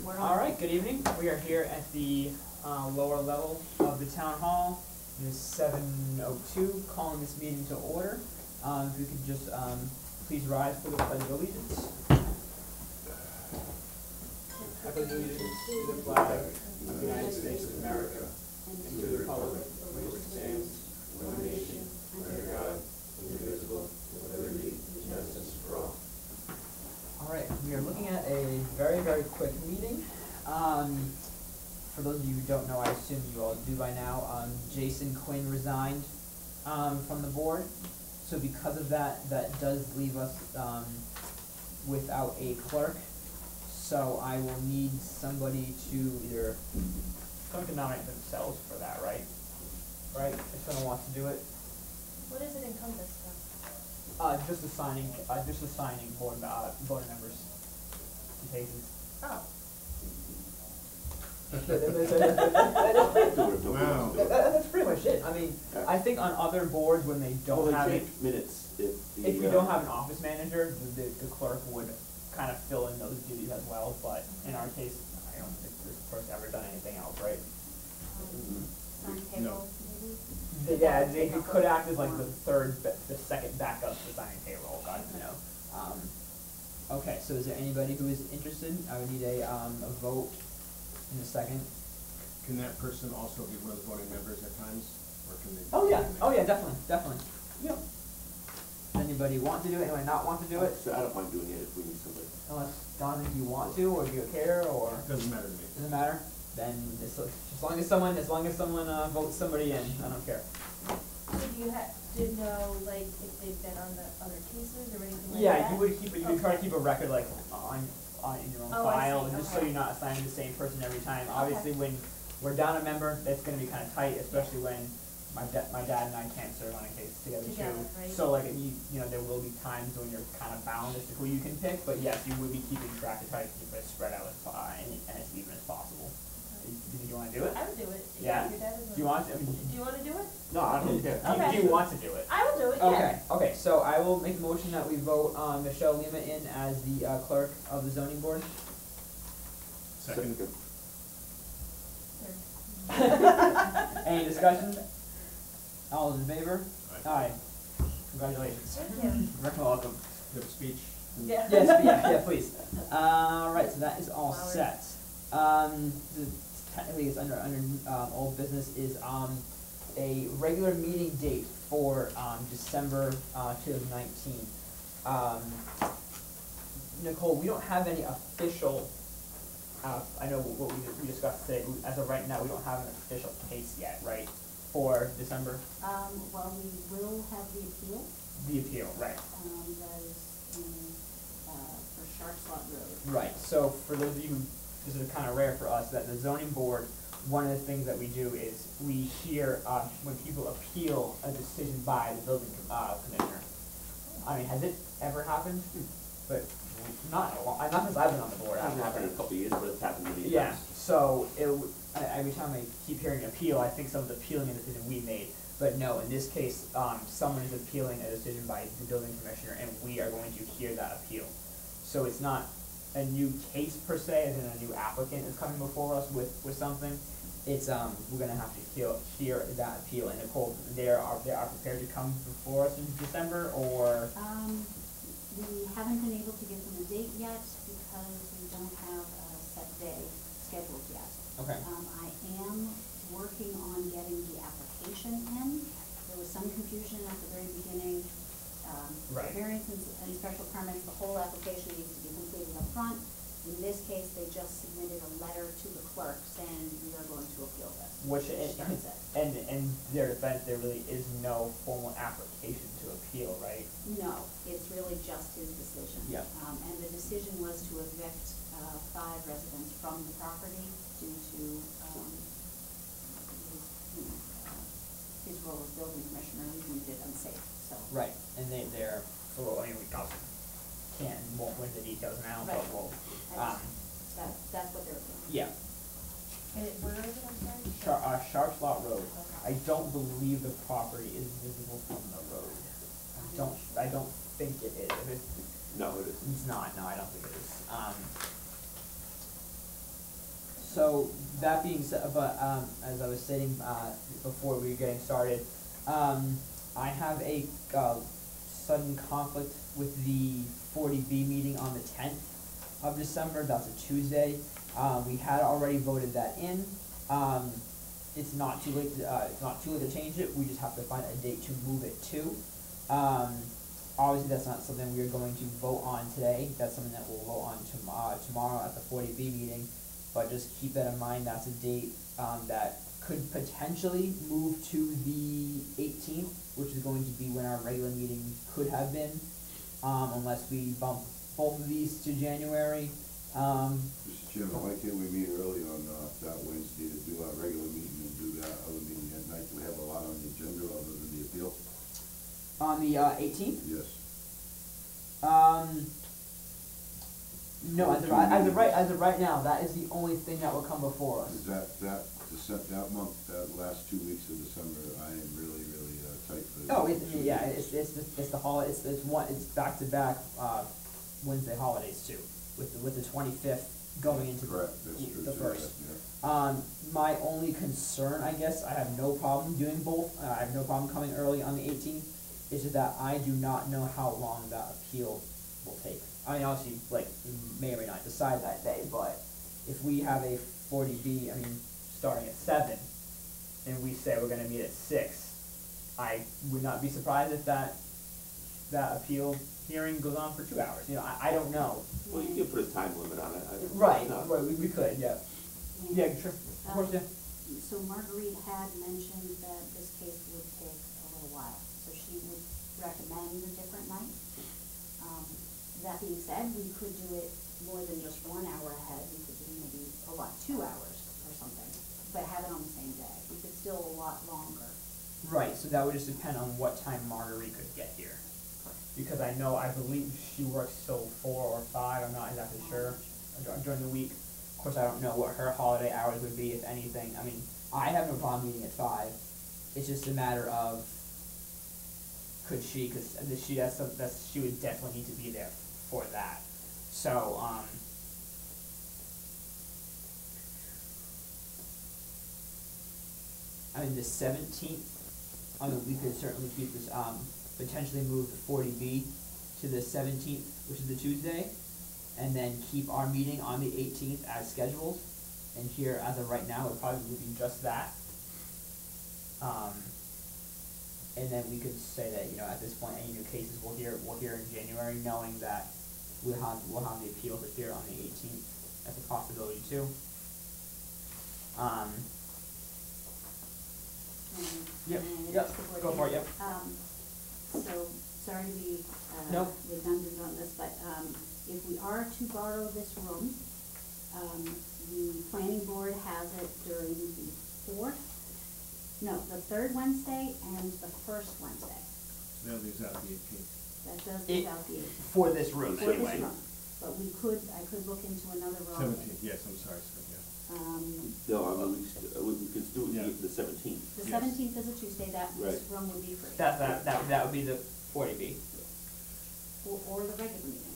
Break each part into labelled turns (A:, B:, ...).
A: We're
B: All
A: on.
B: right, good evening. We are here at the uh, lower level of the town hall. It is seven oh two, calling this meeting to order. Um, if you could just, um, please rise for the pledge of allegiance. I pledge allegiance to the flag of the United States of America and to the republic which stands, one nation, under God, indivisible, with liberty and justice for all. All right, we are looking at a very, very quick meeting. Um, for those of you who don't know, I assume you all do by now, um, Jason Quinn resigned, um, from the board. So because of that, that does leave us, um, without a clerk. So I will need somebody to either, someone can nominate themselves for that, right? Right, if someone wants to do it.
A: What does it encompass though?
B: Uh, just assigning, uh, just assigning board, uh, board members to cases.
A: Oh,
C: Wow.
B: That- that- that's pretty much it. I mean, I think on other boards, when they don't
D: they
B: have it,
D: take minutes if the.
B: if you
D: uh,
B: don't have an office manager, the, the, the clerk would kind of fill in those duties as well, but in our case, I don't think this clerk's ever done anything else, right?
A: on payroll maybe?
B: They- Yeah, they they could act as like the third, ba- the second backup to signing payroll, God, you know. Um, okay, so is there anybody who is interested? I would need a, um, a vote in a second.
C: Can that person also be one of the voting members at times, or can they?
B: Oh, yeah, oh, yeah, definitely, definitely. Yep. Anybody want to do it, anybody not want to do it?
D: So I don't mind doing it if we need somebody.
B: Unless, Donovan, you want to, or do you care, or
C: Doesn't matter to me.
B: doesn't matter? Then, as, as long as someone, as long as someone, uh, votes somebody in, I don't care.
A: Do you have, to know like if they've been on the other cases or anything like that?
B: Yeah, you would keep, you would try to keep a record like on, on, in your own
A: Oh, I
B: file,
A: see,
B: just so
A: okay.
B: you're not assigning the same person every time. Obviously, when we're down a member, that's gonna be kinda tight, especially when my da- my dad and I can't serve on a case together too.
A: Together, right.
B: So like, you, you know, there will be times when you're kinda bound as to who you can pick, but yes, you would be keeping track to try to keep it spread out as far, and, and as even as possible. Do you, wanna do it?
A: I would do it.
B: Yeah?
A: Your dad
B: Do you want, to? I mean,
A: Do you wanna do it?
D: No, I don't care.
B: do you-
A: Okay.
B: do you want to do it?
A: I will do it, yeah.
B: Okay, okay, so I will make a motion that we vote, um, Michelle Lima in as the, uh, clerk of the zoning board.
C: Second,
B: Any discussion? All those in favor?
C: Aye.
B: Aye. Congratulations.
A: Thank you.
B: You're welcome.
C: you have a speech?
A: Yeah.
B: Yes, yeah, yeah, please. Alright, so that is all
A: Flowers.
B: set. Um, the, technically it's under, under, um, old business is, um, a regular meeting date for, um, December, uh, two thousand nineteen. Um, Nicole, we don't have any official, uh, I know what we, we discussed today, as of right now, we don't have an official case yet, right? For December,
E: Um, well, we will have the appeal,
B: the appeal, right?
E: um, that is in, uh, for Sharps Lot Road.
B: Right, so for those of you, who this is kinda rare for us, that the zoning board, one of the things that we do is we hear, uh, when people appeal a decision by the building, uh, commissioner. I mean, has it ever happened? But not, in a long- not since I've been on the board,
D: It hasn't happened in a couple of years, but it's happened to me.
B: Yeah, so it, I- every time I keep hearing appeal, I think someone's appealing a decision we made. But no, in this case, um, someone is appealing a decision by the building commissioner and we are going to hear that appeal. So it's not a new case per se, as in a new applicant is coming before us with, with something. It's, um, we're gonna have to hear, hear that appeal and Nicole, they are, they are prepared to come before us in December or?
E: Um, we haven't been able to give them a date yet because we don't have a set day scheduled yet.
B: Okay.
E: Um, I am working on getting the application in. There was some confusion at the very beginning. Um,
B: Right.
E: variances and special permits, the whole application needs to be completed up front. In this case, they just submitted a letter to the clerk saying, we are going to appeal this.
B: Which, and,
E: starts it.
B: and in their defense, there really is no formal application to appeal, right?
E: No, it's really just his decision.
B: Yeah.
E: Um, and the decision was to evict, uh, five residents from the property due to, um, his, you know, uh, his role as building commissioner, he deemed it unsafe, so.
B: Right, and they, they're, well, I mean, we obviously can't, and won't go into details now, but
E: Right.
B: we'll,
E: That's,
B: um,
E: that, that's what they're doing.
B: yeah.
A: And it, where is it, I'm sorry?
B: Shar, uh, Sharps Lot Road, I don't believe the property is visible from the road. I don't, I don't think it is, if it's,
D: No, it isn't.
B: it's not, no, I don't think it is, um. so that being said, but um, as I was saying uh, before we were getting started, um, I have a uh, sudden conflict with the 40B meeting on the 10th of December. That's a Tuesday. Um, we had already voted that in. Um, it's not too late. To, uh, it's not too late to change it. We just have to find a date to move it to. Um, obviously, that's not something we are going to vote on today. That's something that we'll vote on tom- uh, tomorrow at the 40B meeting. But just keep that in mind. That's a date um, that could potentially move to the 18th, which is going to be when our regular meeting could have been, um, unless we bump both of these to January. Um,
F: Mr. Chairman, why can't we meet early on, uh, that Wednesday to do our regular meeting and do that other meeting at night? Do we have a lot on the agenda other than the appeal?
B: on the uh, 18th.
F: Yes.
B: Um, no, as of, right- as of right as of right now, that is the only thing that will come before us.
F: Is that, that, that month, that last two weeks of December, I am really, tight for.
B: Oh,
F: two
B: yeah, it's, it's, the- it's the holiday, it's, it's one, it's back to back, uh, Wednesday holidays too, with, the with the twenty-fifth going into the,
F: Correct, that's true.
B: the
F: too,
B: first.
F: yeah.
B: Um, my only concern, I guess, I have no problem doing both, uh, I have no problem coming early on the eighteenth, it's just that I do not know how long that appeal will take. I mean, obviously, like, we may or may not decide that day, but if we have a forty B, I mean, starting at seven, and we say we're gonna meet at six, I would not be surprised if that, that appeal hearing goes on for two hours, you know, I, I don't know.
D: Well, you can put a time limit on it. I-
B: Right,
D: no.
B: right, we, we could, yeah, yeah, sure, of course, yeah.
E: So Marguerite had mentioned that this case would take a little while, so she would recommend a different night. Um, That being said, we could do it more than just one hour ahead, we could do maybe a lot, two hours or something, but have it on the same day, we could still a lot longer.
B: Right, so that would just depend on what time Marguerite could get here. Because I know, I believe she works till four or five, I'm not exactly sure, during the week. Of course, I don't know what her holiday hours would be, if anything, I mean, I have no problem meeting at five. It's just a matter of, could she, cause she some, that's, she would definitely need to be there for that. So, um. I mean, the seventeenth, I mean, we could certainly keep this, um, potentially move the forty B to the seventeenth, which is the Tuesday, and then keep our meeting on the eighteenth as scheduled. And here, as of right now, it probably would be just that. Um, and then we could say that, you know, at this point, any new cases we'll hear, we'll hear in January, knowing that we'll have, we'll have the appeal to hear on the eighteenth as a possibility too. Um,
E: And-
B: Yep,
E: and
B: yep,
E: the board
B: go for it,
E: here. Um, so, sorry to be, uh,
B: Nope.
E: redundant on this, but, um, if we are to borrow this room, um, the planning board has it during the fourth, no, the third Wednesday and the first Wednesday.
C: That leaves out the eighteenth.
E: That does
B: It-
E: leave out the eighth.
B: for this room
E: For this
B: anyway.
E: room, but we could, I could look into another room.
C: Seventeenth, yes, I'm sorry, sir, yeah.
E: Um,
D: No, I mean, we, st- uh, we, we could do
C: Yeah.
D: it the seventeenth.
E: the
C: Yes.
E: seventeenth is a Tuesday, that, this
D: Right.
E: room would be free.
B: That, that, that, that would be the forty B.
E: Or, or the regular meeting.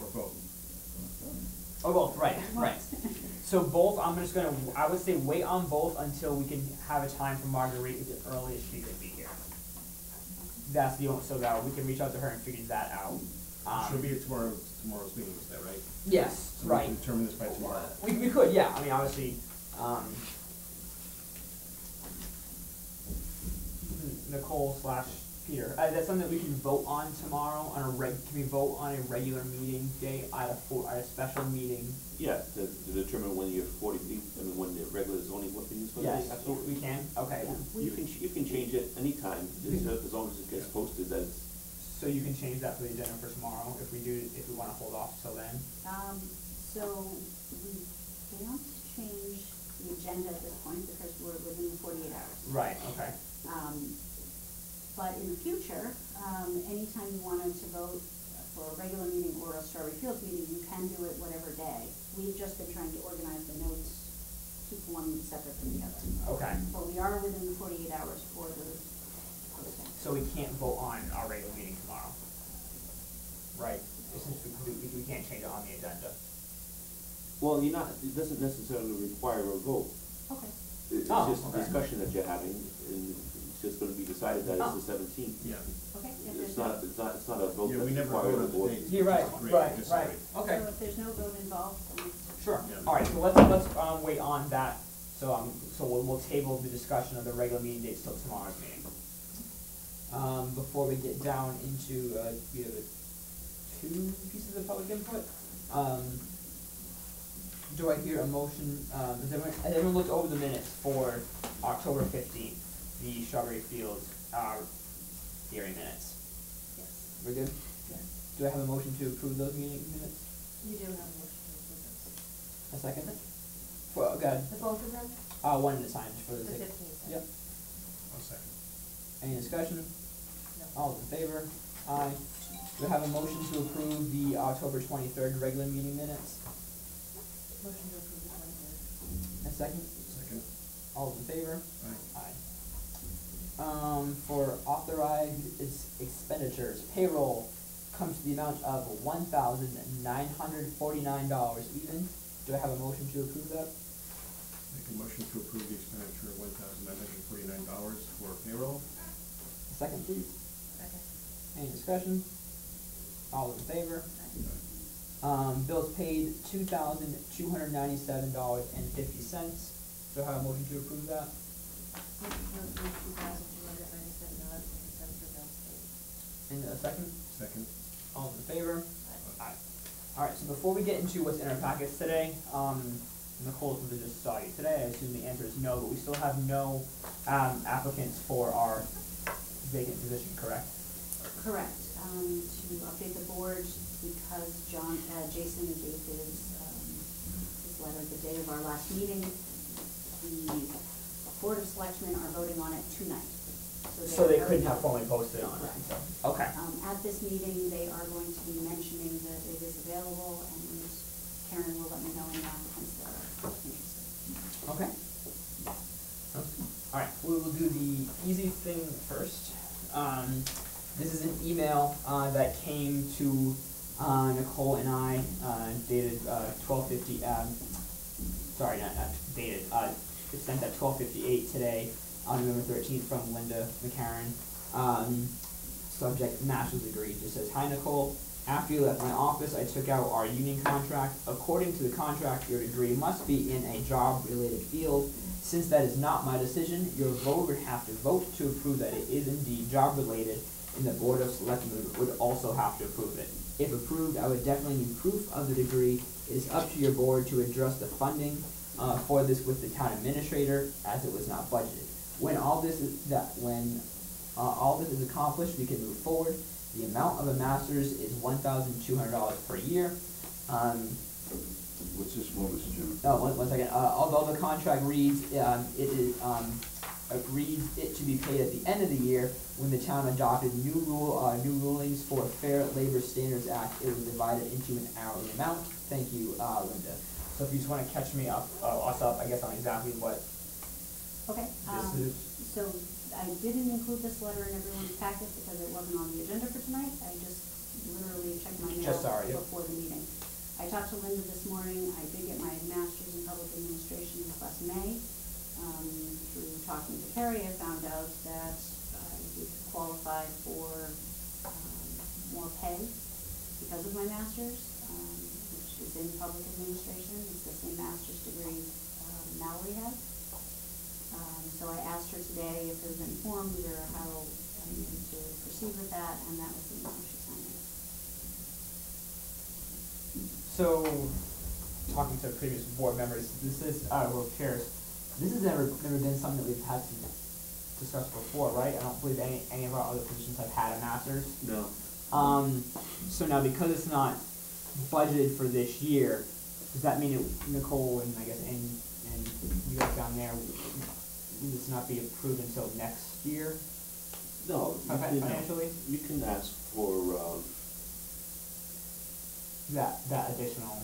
C: Or both.
B: Oh, both, right, right. So both, I'm just gonna, I would say wait on both until we can have a time for Marguerite at the earliest she could be here. That's the only, so that we can reach out to her and figure that out. Um,
C: She'll be at tomorrow, tomorrow's meeting, is that right?
B: Yes,
C: So we
B: right.
C: can determine this by tomorrow.
B: We, we could, yeah, I mean, obviously, um, Nicole slash Peter, uh, that's something that we can vote on tomorrow on a reg, can we vote on a regular meeting date at a for, at a special meeting?
D: Yeah, to, to determine when your forty B, I mean, when the regular zoning board meeting is gonna be.
B: Yes,
D: Absolutely.
B: we can, okay.
D: You can, ch- you can change it anytime, as, as long as it gets posted as,
B: So you can change that for the agenda for tomorrow if we do, if we wanna hold off till then?
E: Um, so we can't change the agenda at this point because we're within the forty-eight hours.
B: Right, okay.
E: Um, but in the future, um, anytime you wanted to vote for a regular meeting or a Strawberry Fields meeting, you can do it whatever day. We've just been trying to organize the notes, keep one separate from the other.
B: Okay,
E: But we are within the forty-eight hours for the.
B: So we can't vote on our regular meeting tomorrow? Right, since we, we, we can't change it on the agenda.
D: Well, you're not, it doesn't necessarily require a vote.
E: Okay,
D: It's
B: Oh,
D: just a
B: okay.
D: discussion that you're having, and it's just gonna be decided that it's the seventeenth.
C: Yeah,
E: okay, if there's
D: It's
E: no,
D: not, it's not, it's not a vote
C: yeah,
D: that's
C: we never
D: required
C: vote
D: of
C: on
D: the board.
C: the dates.
B: You're right,
C: which great.
B: right,
C: Just
B: right,
C: great.
B: okay.
E: so if there's no vote involved, then
B: Sure,
C: Yeah.
B: alright, so let's, let's, um, wait on that, so, um, so we'll, we'll table the discussion of the regular meeting dates till tomorrow's meeting. Um, before we get down into, uh, we have two pieces of public input, um, do I hear a motion, um, has everyone, has everyone looked over the minutes for October fifteenth, the Strawberry Fields, uh, hearing minutes?
E: yes,
B: We're good?
E: yes.
B: Do I have a motion to approve those meeting minutes?
A: You do have a motion to approve those.
B: A second? For, oh, God,
A: those. The both of them,
B: uh, one at a time, for the
A: the
B: sake.
A: fifteenth?
B: Yep.
C: One second.
B: Any discussion? All in favor? Aye. Do I have a motion to approve the October twenty-third regular meeting minutes?
A: Motion to approve the twenty-third.
B: A second?
C: Second.
B: All in favor?
C: Aye.
B: Aye. Um, for authorized ex- expenditures, payroll comes to the amount of one thousand nine hundred forty-nine dollars even. Do I have a motion to approve that?
C: Make a motion to approve the expenditure of one thousand nine hundred forty-nine dollars for payroll.
B: A second, please.
A: Second.
B: Any discussion? All in favor?
A: Aye.
B: Um, bills paid, two thousand two hundred ninety-seven dollars and fifty cents. Do I have a motion to approve that?
A: Motion to approve two thousand two hundred ninety-seven dollars fifty cents for bills paid.
B: And a second?
C: Second.
B: All in favor?
A: Aye.
B: Aye. Alright, so before we get into what's in our packets today, um, Nicole would just saw you today, I assume the answer is no, but we still have no, um, applicants for our vacant position, correct?
E: Correct, um, to update the board, because John, uh, Jason gave his, um, his letter the day of our last meeting, the Board of Selectmen are voting on it tonight.
B: So they couldn't have formally posted on it, so, okay.
E: Um, at this meeting, they are going to be mentioning that it is available, and Karen will let me know applicants that are interested.
B: Okay. Alright, we will do the easy thing first. Um, this is an email, uh, that came to, uh, Nicole and I, uh, dated, uh, twelve fifty, um, sorry, not, not dated, uh, it's sent at twelve fifty-eight today, on November thirteenth from Linda McCarron. Um, subject master's degree, just says, hi Nicole, after you left my office, I took out our union contract. According to the contract, your degree must be in a job-related field. Since that is not my decision, your vote would have to vote to approve that it is indeed job-related, and the Board of Selectmen would also have to approve it. If approved, I would definitely need proof of the degree. It is up to your board to address the funding, uh, for this with the town administrator, as it was not budgeted. When all this is, that, when, uh, all this is accomplished, we can move forward. The amount of a master's is one thousand two hundred dollars per year. Um,
F: What's this for, Mr. Chairman?
B: oh, one, one second, uh, although the contract reads, um, it is, um, uh, reads it to be paid at the end of the year, when the town adopted new rule, uh, new rulings for Fair Labor Standards Act, it was divided into an hourly amount. Thank you, uh, Linda. So if you just wanna catch me up, uh, us up, I guess, on exactly what
E: Okay,
B: this
E: um,
B: is.
E: so I didn't include this letter in everyone's packet because it wasn't on the agenda for tonight. I just literally checked my mail
B: Just sorry, yep.
E: before the meeting. I talked to Linda this morning. I did get my master's in public administration this last May. Um, through talking to Carrie, I found out that I would qualify for, um, more pay because of my master's, um, which is in public administration. It's the same master's degree, um, Mallory has. Um, so I asked her today if there's any forms or how I needed to proceed with that, and that was the email she sent me.
B: So, talking to previous board members, this is, uh, well, chairs, this has never, never been something that we've had to discuss before, right? I don't believe any, any of our other positions have had a master's.
D: No.
B: Um, so now because it's not budgeted for this year, does that mean it, Nicole and I guess, and, and you guys down there, will this not be approved until next year?
D: No, you
B: Okay,
D: can,
B: financially?
D: you can ask for, uh,
B: That, that additional,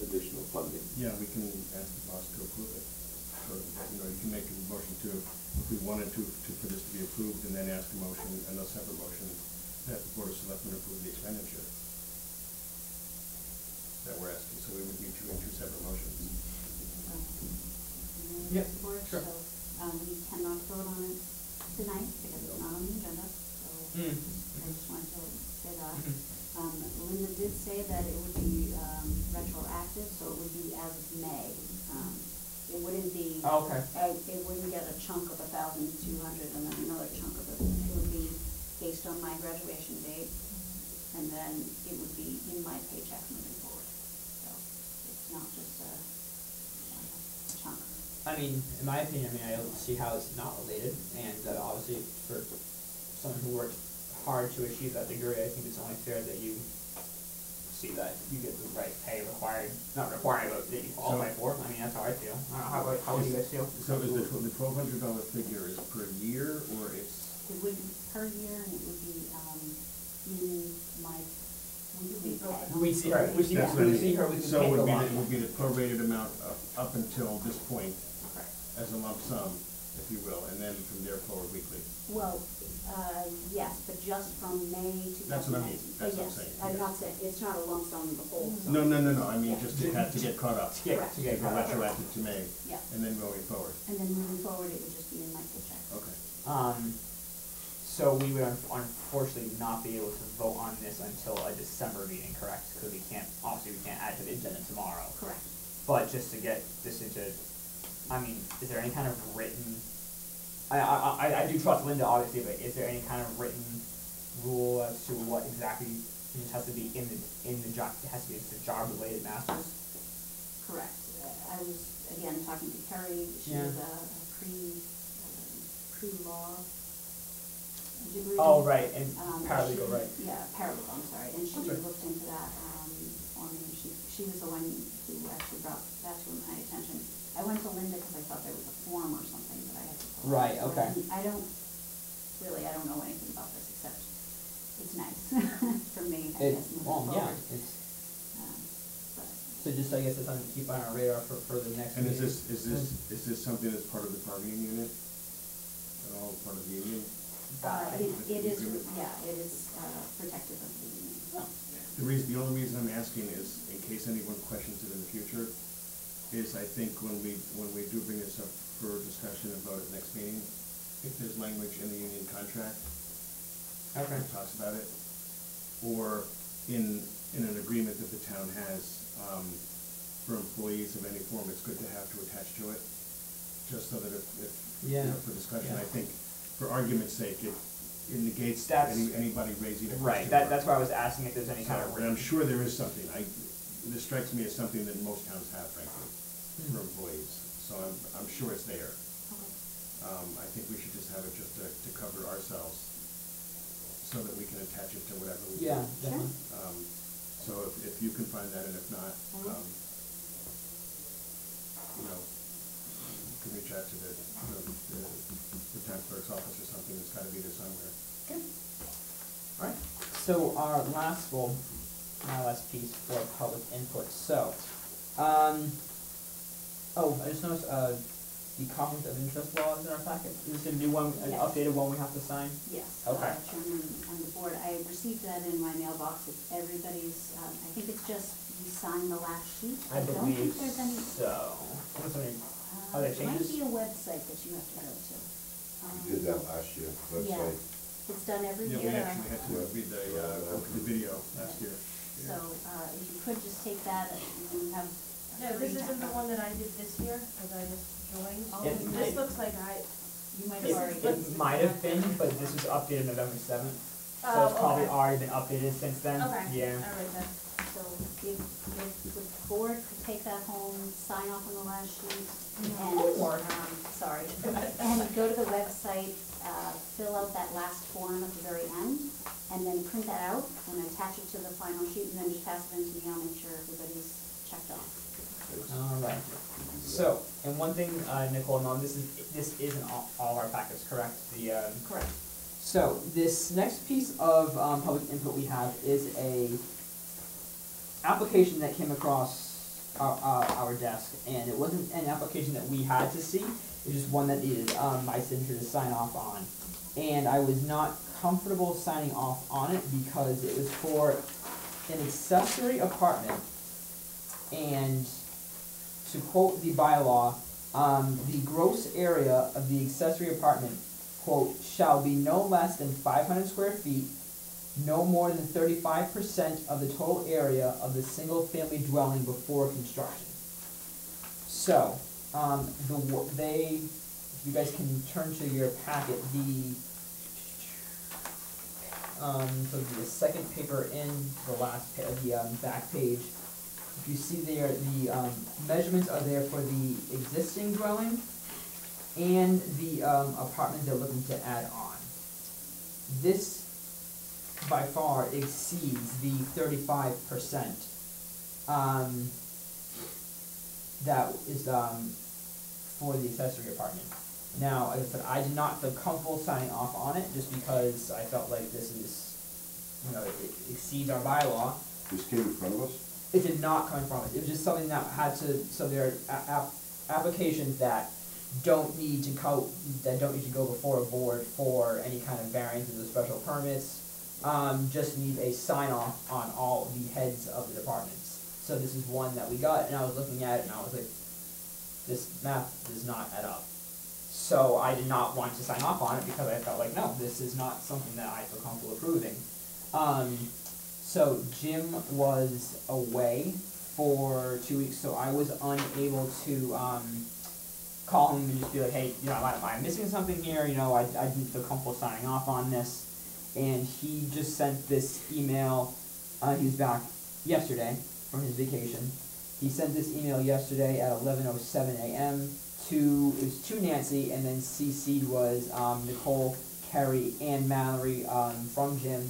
D: additional funding.
C: Yeah, we can ask the boss to approve it. So, you know, you can make a motion to, if we wanted to, to, for this to be approved, and then ask a motion, and a separate motion, that the Board of Selectmen approve the expenditure. that we're asking, so we would need two, two separate motions.
B: Yep,
E: Board,
B: sure.
E: So, um, we cannot vote on it tonight because it's not on the agenda, so
B: Mm.
E: I just wanted to say that. Um, Linda did say that it would be, um, retroactive, so it would be as of May. Um, it wouldn't be.
B: Oh, okay.
E: Uh, it wouldn't get a chunk of a thousand two hundred and then another chunk of it. It would be based on my graduation date, and then it would be in my paycheck moving forward. So it's not just a, a chunk.
B: I mean, in my opinion, I mean, I don't see how it's not related, and that obviously for someone who worked hard to achieve that degree, I think it's only fair that you see that you get the right pay required, not required, but that you qualify
C: So-
B: for. I mean, that's how I feel. I don't know, how, about- how would you guys feel?
C: So is the, the twelve hundred dollar figure is per year, or it's,
E: It would be per year, and it would be, um, in my weekly pay.
B: We see her, we see,
C: that's what I
B: we see her, we can
C: So
B: take
C: would
B: the
C: be,
B: line.
C: the- would be the prorated amount up, up until this point
E: Correct.
C: as a lump sum, if you will, and then from there forward weekly.
E: Well, uh, yes, but just from May to.
C: That's what I mean. That's what I'm saying.
E: I'm not saying, it's not a lump sum the whole sum.
C: No, no, no, no, I mean,
E: Yeah.
C: just to have to get caught up,
B: To get,
E: Correct.
B: to
C: to
B: get
C: go
B: caught
C: retroactive to May,
E: Yeah,
C: and then going forward.
E: and then moving forward, it would just be in my paycheck.
C: Okay.
B: Um, so we would un- unfortunately not be able to vote on this until a December meeting, correct? Because we can't, obviously we can't add to the agenda tomorrow.
E: Correct.
B: But just to get this into, I mean, is there any kind of written, I, I, I, I do trust Linda obviously, but is there any kind of written rule as to what exactly, it has to be in the, in the job, it has to be the job related masters?
E: Correct. Uh, I was, again, talking to Carrie, she
B: Yeah.
E: was a a pre, um, pre-law degree.
B: Oh, right, and
E: Um,
B: paralegal,
E: she-
B: right.
E: Yeah, paralegal, I'm sorry, and she looked into that, um, for me, she, she was the one who actually brought that to my attention. I went to Linda because I thought there was a form or something
B: Right,
E: So
B: okay.
E: didn't- I don't, really, I don't know anything about this, except it's nice for me, I
B: It,
E: guess, moving
B: well,
E: forward.
B: yeah, it's,
E: Um, But,
B: so just, I guess it's something to keep on our radar for, for the next
C: And
B: meeting.
C: is this, is this, is this something that's part of the bargaining unit? At all part of the union?
E: uh, it, it is,
C: Agreement?
E: yeah, it is, uh, protective of the union.
B: Oh.
C: The reason, the only reason I'm asking is, in case anyone questions it in the future, is I think when we, when we do bring this up for discussion and vote at next meeting, if there's language in the union contract
B: Okay.
C: that talks about it, or in, in an agreement that the town has, um, for employees of any form, it's good to have to attach to it, just so that if, if, you
B: Yeah.
C: know, for discussion, I
B: Yeah.
C: think, for argument's sake, it, it negates
B: That's-
C: any, anybody raising a question.
B: Right, that,
C: mark.
B: that's why I was asking if there's any kind of
C: So, And I'm sure there is something, I, this strikes me as something that most towns have frankly, for
B: Hmm.
C: employees, so I'm, I'm sure it's there.
E: Okay.
C: Um, I think we should just have it just to, to cover ourselves, so that we can attach it to whatever we do.
B: Yeah, definitely.
C: Um, so if, if you can find that, and if not,
E: I will.
C: um, you know, you can reach out to the, the, the the town clerk's office or something, it's gotta be there somewhere. Okay.
B: Alright, so our last, well, my last piece for public input, so, um, oh, I just noticed, uh, the conflict of interest law is in our packet, is this a new one, an
E: Yes.
B: updated one we have to sign?
E: Yes.
B: Okay.
E: uh, Chairman and the board, I received that in my mailbox, it's everybody's, um, I think it's just, you sign the last sheet.
B: I
E: don't
B: believe
E: think there's any,
B: so. What's any,
E: uh,
B: Are there
E: it might
B: changes?
E: be a website that you have to go to. Um,
F: We did that last year, website.
E: It's done every
C: Yeah,
E: year.
C: we actually had to read the, uh, the video last year.
E: So, uh, if you could just take that, and you have.
A: No, this isn't the one that I did this year, cause I just joined.
E: Oh,
B: It-
A: This
B: it-
A: looks like I,
E: You might
A: This
E: have
A: is
E: already.
B: it might have been, but this was updated November seventh, so
A: Oh,
B: it's probably
A: okay.
B: already been updated since then,
A: okay,
B: yeah.
A: alright then.
E: So if, if the board could take that home, sign off on the last sheet, and, um, sorry, and go to the website, uh, fill out that last form at the very end, and then print that out and attach it to the final sheet, and then just pass it in to me, I'll make sure everybody's checked off.
B: Alright, so, and one thing, uh, Nicole, no, this is, this isn't all, all of our packets, correct? The, um,
E: Correct.
B: So, this next piece of, um, public input we have is a application that came across our, our, our desk, and it wasn't an application that we had to see, it was just one that needed, um, my signature to sign off on. And I was not comfortable signing off on it because it was for an accessory apartment and to quote the bylaw, um, the gross area of the accessory apartment, quote, shall be no less than five hundred square feet, no more than thirty-five percent of the total area of the single-family dwelling before construction. So, um, the, they, you guys can turn to your packet, the, um, so the second paper in the last pa- the, um, back page, you see there, the, um, measurements are there for the existing dwelling and the, um, apartment they're looking to add on. This by far exceeds the thirty-five percent, um, that is, um, for the accessory apartment. Now, like I said, I did not feel comfortable signing off on it, just because I felt like this is, you know, it exceeds our bylaw.
F: This came in front of us?
B: It did not come from us, it was just something that had to, so there are app- applications that don't need to go, that don't need to go before a board for any kind of variances or special permits. Um, just need a sign off on all the heads of the departments. So this is one that we got, and I was looking at it and I was like, this math does not add up. So I did not want to sign off on it because I felt like, no, this is not something that I feel comfortable approving. Um, so Jim was away for two weeks, so I was unable to, um, call him and just be like, hey, you know, am I, am missing something here, you know, I, I didn't feel comfortable signing off on this. And he just sent this email, uh, he was back yesterday from his vacation. He sent this email yesterday at eleven oh seven AM to, it was to Nancy, and then CC'd was, um, Nicole, Kerry, and Mallory, um, from Jim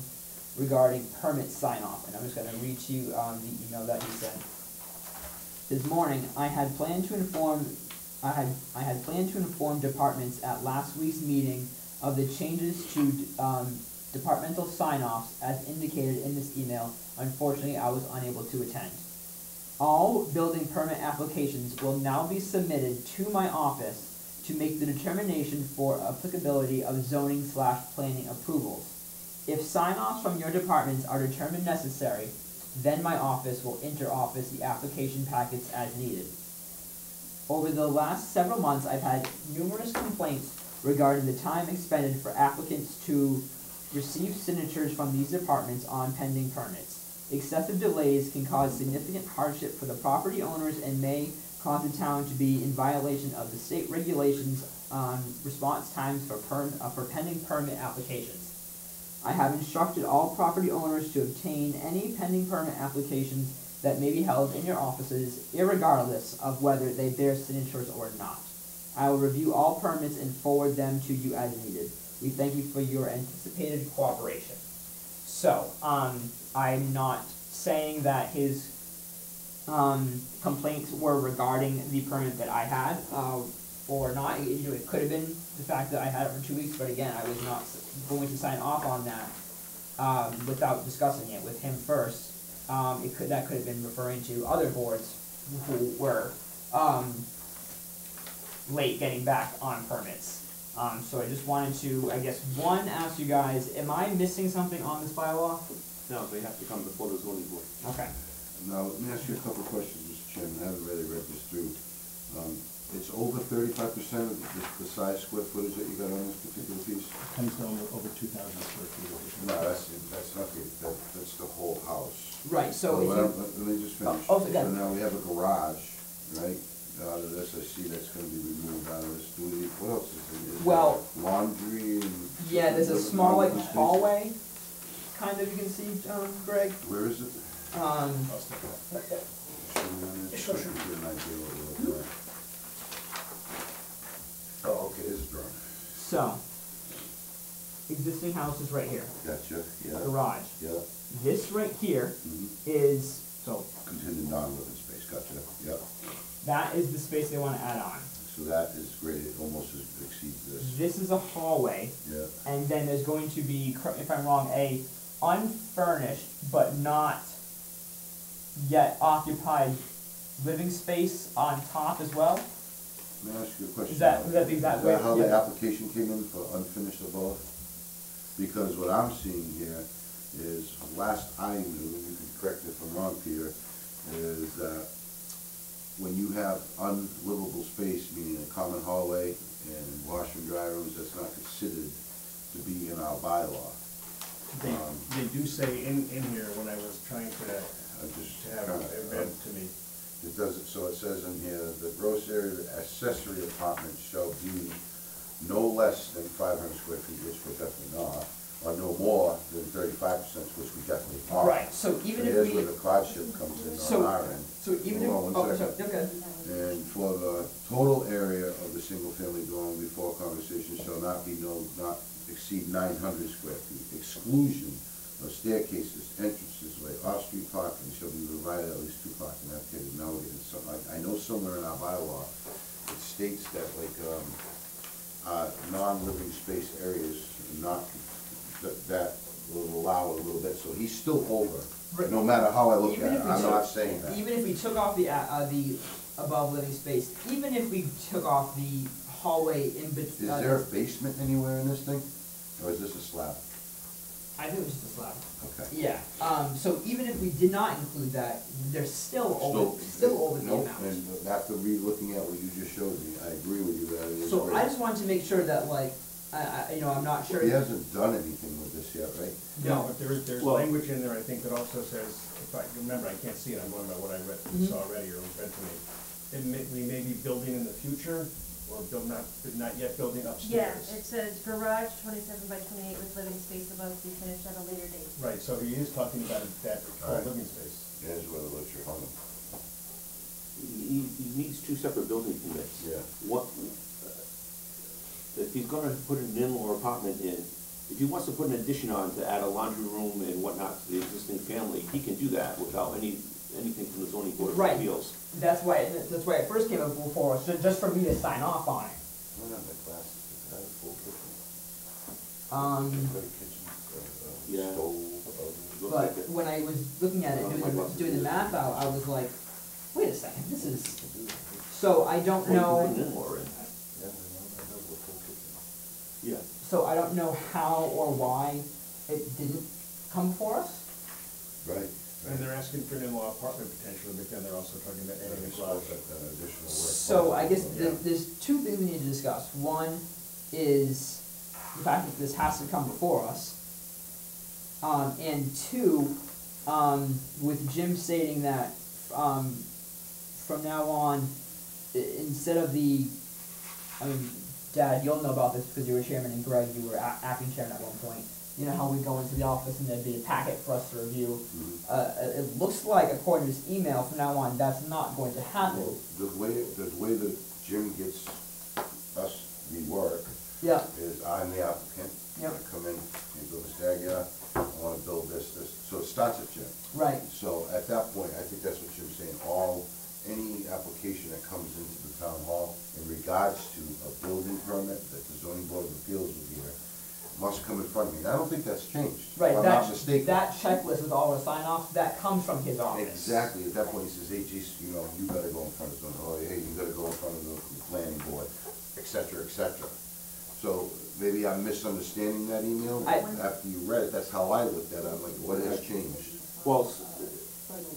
B: regarding permit sign off, and I'm just gonna read to you, um, the email that he sent. This morning, I had planned to inform, I had, I had planned to inform departments at last week's meeting of the changes to, um, departmental sign-offs as indicated in this email. Unfortunately, I was unable to attend. All building permit applications will now be submitted to my office to make the determination for applicability of zoning slash planning approvals. If sign-offs from your departments are determined necessary, then my office will inter-office the application packets as needed. Over the last several months, I've had numerous complaints regarding the time expended for applicants to receive signatures from these departments on pending permits. Excessive delays can cause significant hardship for the property owners and may cause the town to be in violation of the state regulations on response times for perm, uh, for pending permit applications. I have instructed all property owners to obtain any pending permit applications that may be held in your offices irregardless of whether they bear signatures or not. I will review all permits and forward them to you as needed. We thank you for your anticipated cooperation. So, um, I'm not saying that his, um, complaints were regarding the permit that I had, uh, or not. You know, it could have been the fact that I had it for two weeks, but again, I was not going to sign off on that, um, without discussing it with him first. Um, it could, that could have been referring to other boards who were, um, late getting back on permits. Um, so I just wanted to, I guess, one, ask you guys, am I missing something on this bylaw?
D: No, they have to come before the zoning board.
B: Okay.
F: Now, let me ask you a couple of questions, Mr. Chairman, I haven't really read this through. It's over thirty-five percent of the, the size square footage that you got on this particular piece?
C: Comes down to over two thousand square feet.
F: No, that's, that's not the, that, that's the whole house.
B: Right, so if
F: Well,
B: you,
F: let- Let let me just finish.
B: Oh, oh, yeah.
F: So now we have a garage, right, out of this, I see that's gonna be removed out of this, do we, what else is in there?
B: Well-
F: Laundry and.
B: yeah, there's a small like
F: space?
B: hallway, kind of, you can see, um, Greg,
F: Where is it?
B: um,
C: I'll stick it up.
F: Show me on this,
B: Sure, sure.
F: get an idea what we're looking at. Oh, okay, this is drawn,
B: so. Existing house is right here,
F: gotcha, yeah,
B: garage.
F: yeah,
B: This right here
F: mhm,
B: is, so,
F: continued non-living space, gotcha, yeah.
B: that is the space they wanna add on.
F: So that is great, it almost exceeds this,
B: This is a hallway,
F: yeah,
B: and then there's going to be, correct if I'm wrong, a unfurnished but not yet occupied living space on top as well.
F: May I ask you a question?
B: Is that- is that the exact
F: Is that
B: way-
F: how the
B: yeah.
F: application came in for unfinished above? Because what I'm seeing here is, last I knew, you can correct me if I'm wrong, Peter, is that when you have unlivable space, meaning a common hallway and wash and dry rooms, that's not considered to be in our bylaw.
C: They,
F: Um,
C: they do say in, in here, when I was trying to,
F: I just
C: to have
F: kinda,
C: it read to me,
F: It does, it so it says in here, the gross area of accessory apartment shall be no less than five hundred square feet, which we're definitely not, or no more than thirty-five percent, which we definitely are.
B: Right, so even if
F: Here's
B: we,
F: where the hardship comes in
B: So-
F: on our end.
B: so even if,
F: Hold on
B: oh,
F: one
B: so,
F: second.
B: okay.
F: And for the total area of the single-family dwelling before conversation shall not be no, not exceed nine hundred square feet. Exclusion staircases, entrances, way, off-street parking shall be provided at least two parking, okay, now we're getting some, I, I know somewhere in our bylaw, it states that like, um, uh, non-living space areas, not, that, that will allow a little bit, so he's still over.
B: Right.
F: No matter how I look
B: Even
F: at it,
B: if we
F: I'm
B: took-
F: not saying that.
B: Even if we took off the, uh, uh, the above living space, even if we took off the hallway in between.
F: Is there a basement anywhere in this thing? Or is this a slab?
B: I think it was just a slab.
F: Okay.
B: Yeah, um, so even if we did not include that, they're still over, still over the
F: Nope,
B: amount.
F: And after re-looking at what you just showed me, I agree with you that it is
B: So I
F: great.
B: just wanted to make sure that like, I, I, you know, I'm not sure.
F: He hasn't done anything with this yet, right?
C: No, but there is, there's
D: Well-
C: language in there, I think, that also says, if I, remember, I can't see it, I'm going by what I read,
B: Mhm.
C: saw already, or read to me. It may, we may be building in the future, or build not, not yet building upstairs.
A: Yeah,
C: upstairs.
A: it says garage twenty-seven by twenty-eight with living space above to be finished at a later date.
C: Right, so he is talking about that whole
F: Alright.
C: living space.
F: Here's where the electric hung.
D: He, he needs two separate building permits.
F: Yeah.
D: What, uh, if he's gonna put an in-law apartment in, if he wants to put an addition on to add a laundry room and whatnot to the existing family, he can do that without any, anything from the zoning board of
B: Right.
D: appeals.
B: That's why, that's why it first came up before us, ju- just for me to sign off on it.
F: Why not my glasses? Is that a full kitchen?
B: Um,
F: Got a kitchen, uh, uh,
D: Yeah.
F: stove, oven.
D: Looks
B: but
D: like it.
B: when I was looking at it, doing the, doing the math out, I was like, wait a second, this is, so I don't
D: Or you can
B: know.
D: put an in-law in.
F: Yeah, I know, I know the full kitchen.
D: Yeah.
B: So I don't know how or why it didn't come for us.
F: Right.
C: And they're asking for an in-law apartment potentially, but then they're also talking about adding a garage.
F: additional.
B: So I guess th- there's two things we need to discuss. One is the fact that this has to come before us. Um, and two, um, with Jim stating that, um, from now on, i- instead of the, I mean, Dad, you'll know about this because you were chairman and Greg, you were a- acting chairman at one point. You know how we go into the office and there'd be a packet for us to review.
F: Mhm.
B: Uh, it looks like according to this email, from now on, that's not going to happen.
F: Well, the way, the way that Jim gets us the work
B: Yeah,
F: is I'm the applicant.
B: Yep.
F: I come in, and go, Mr. Aguirre, I wanna build this, this, so it starts at Jim.
B: right.
F: So at that point, I think that's what Jim's saying, all, any application that comes into the town hall in regards to a building permit that the zoning board of appeals will hear, must come in front of me, and I don't think that's changed. if
B: Right,
F: I'm not
B: that,
F: mistaken.
B: that checklist with all the sign offs, that comes from his office.
F: Exactly, at that point, he says, hey, geez, you know, you gotta go in front of zoning, or hey, you gotta go in front of the planning board, et cetera, et cetera. So, maybe I'm misunderstanding that email,
B: I-
F: but after you read it, that's how I looked at it, I'm like, what has changed?
D: Well, s-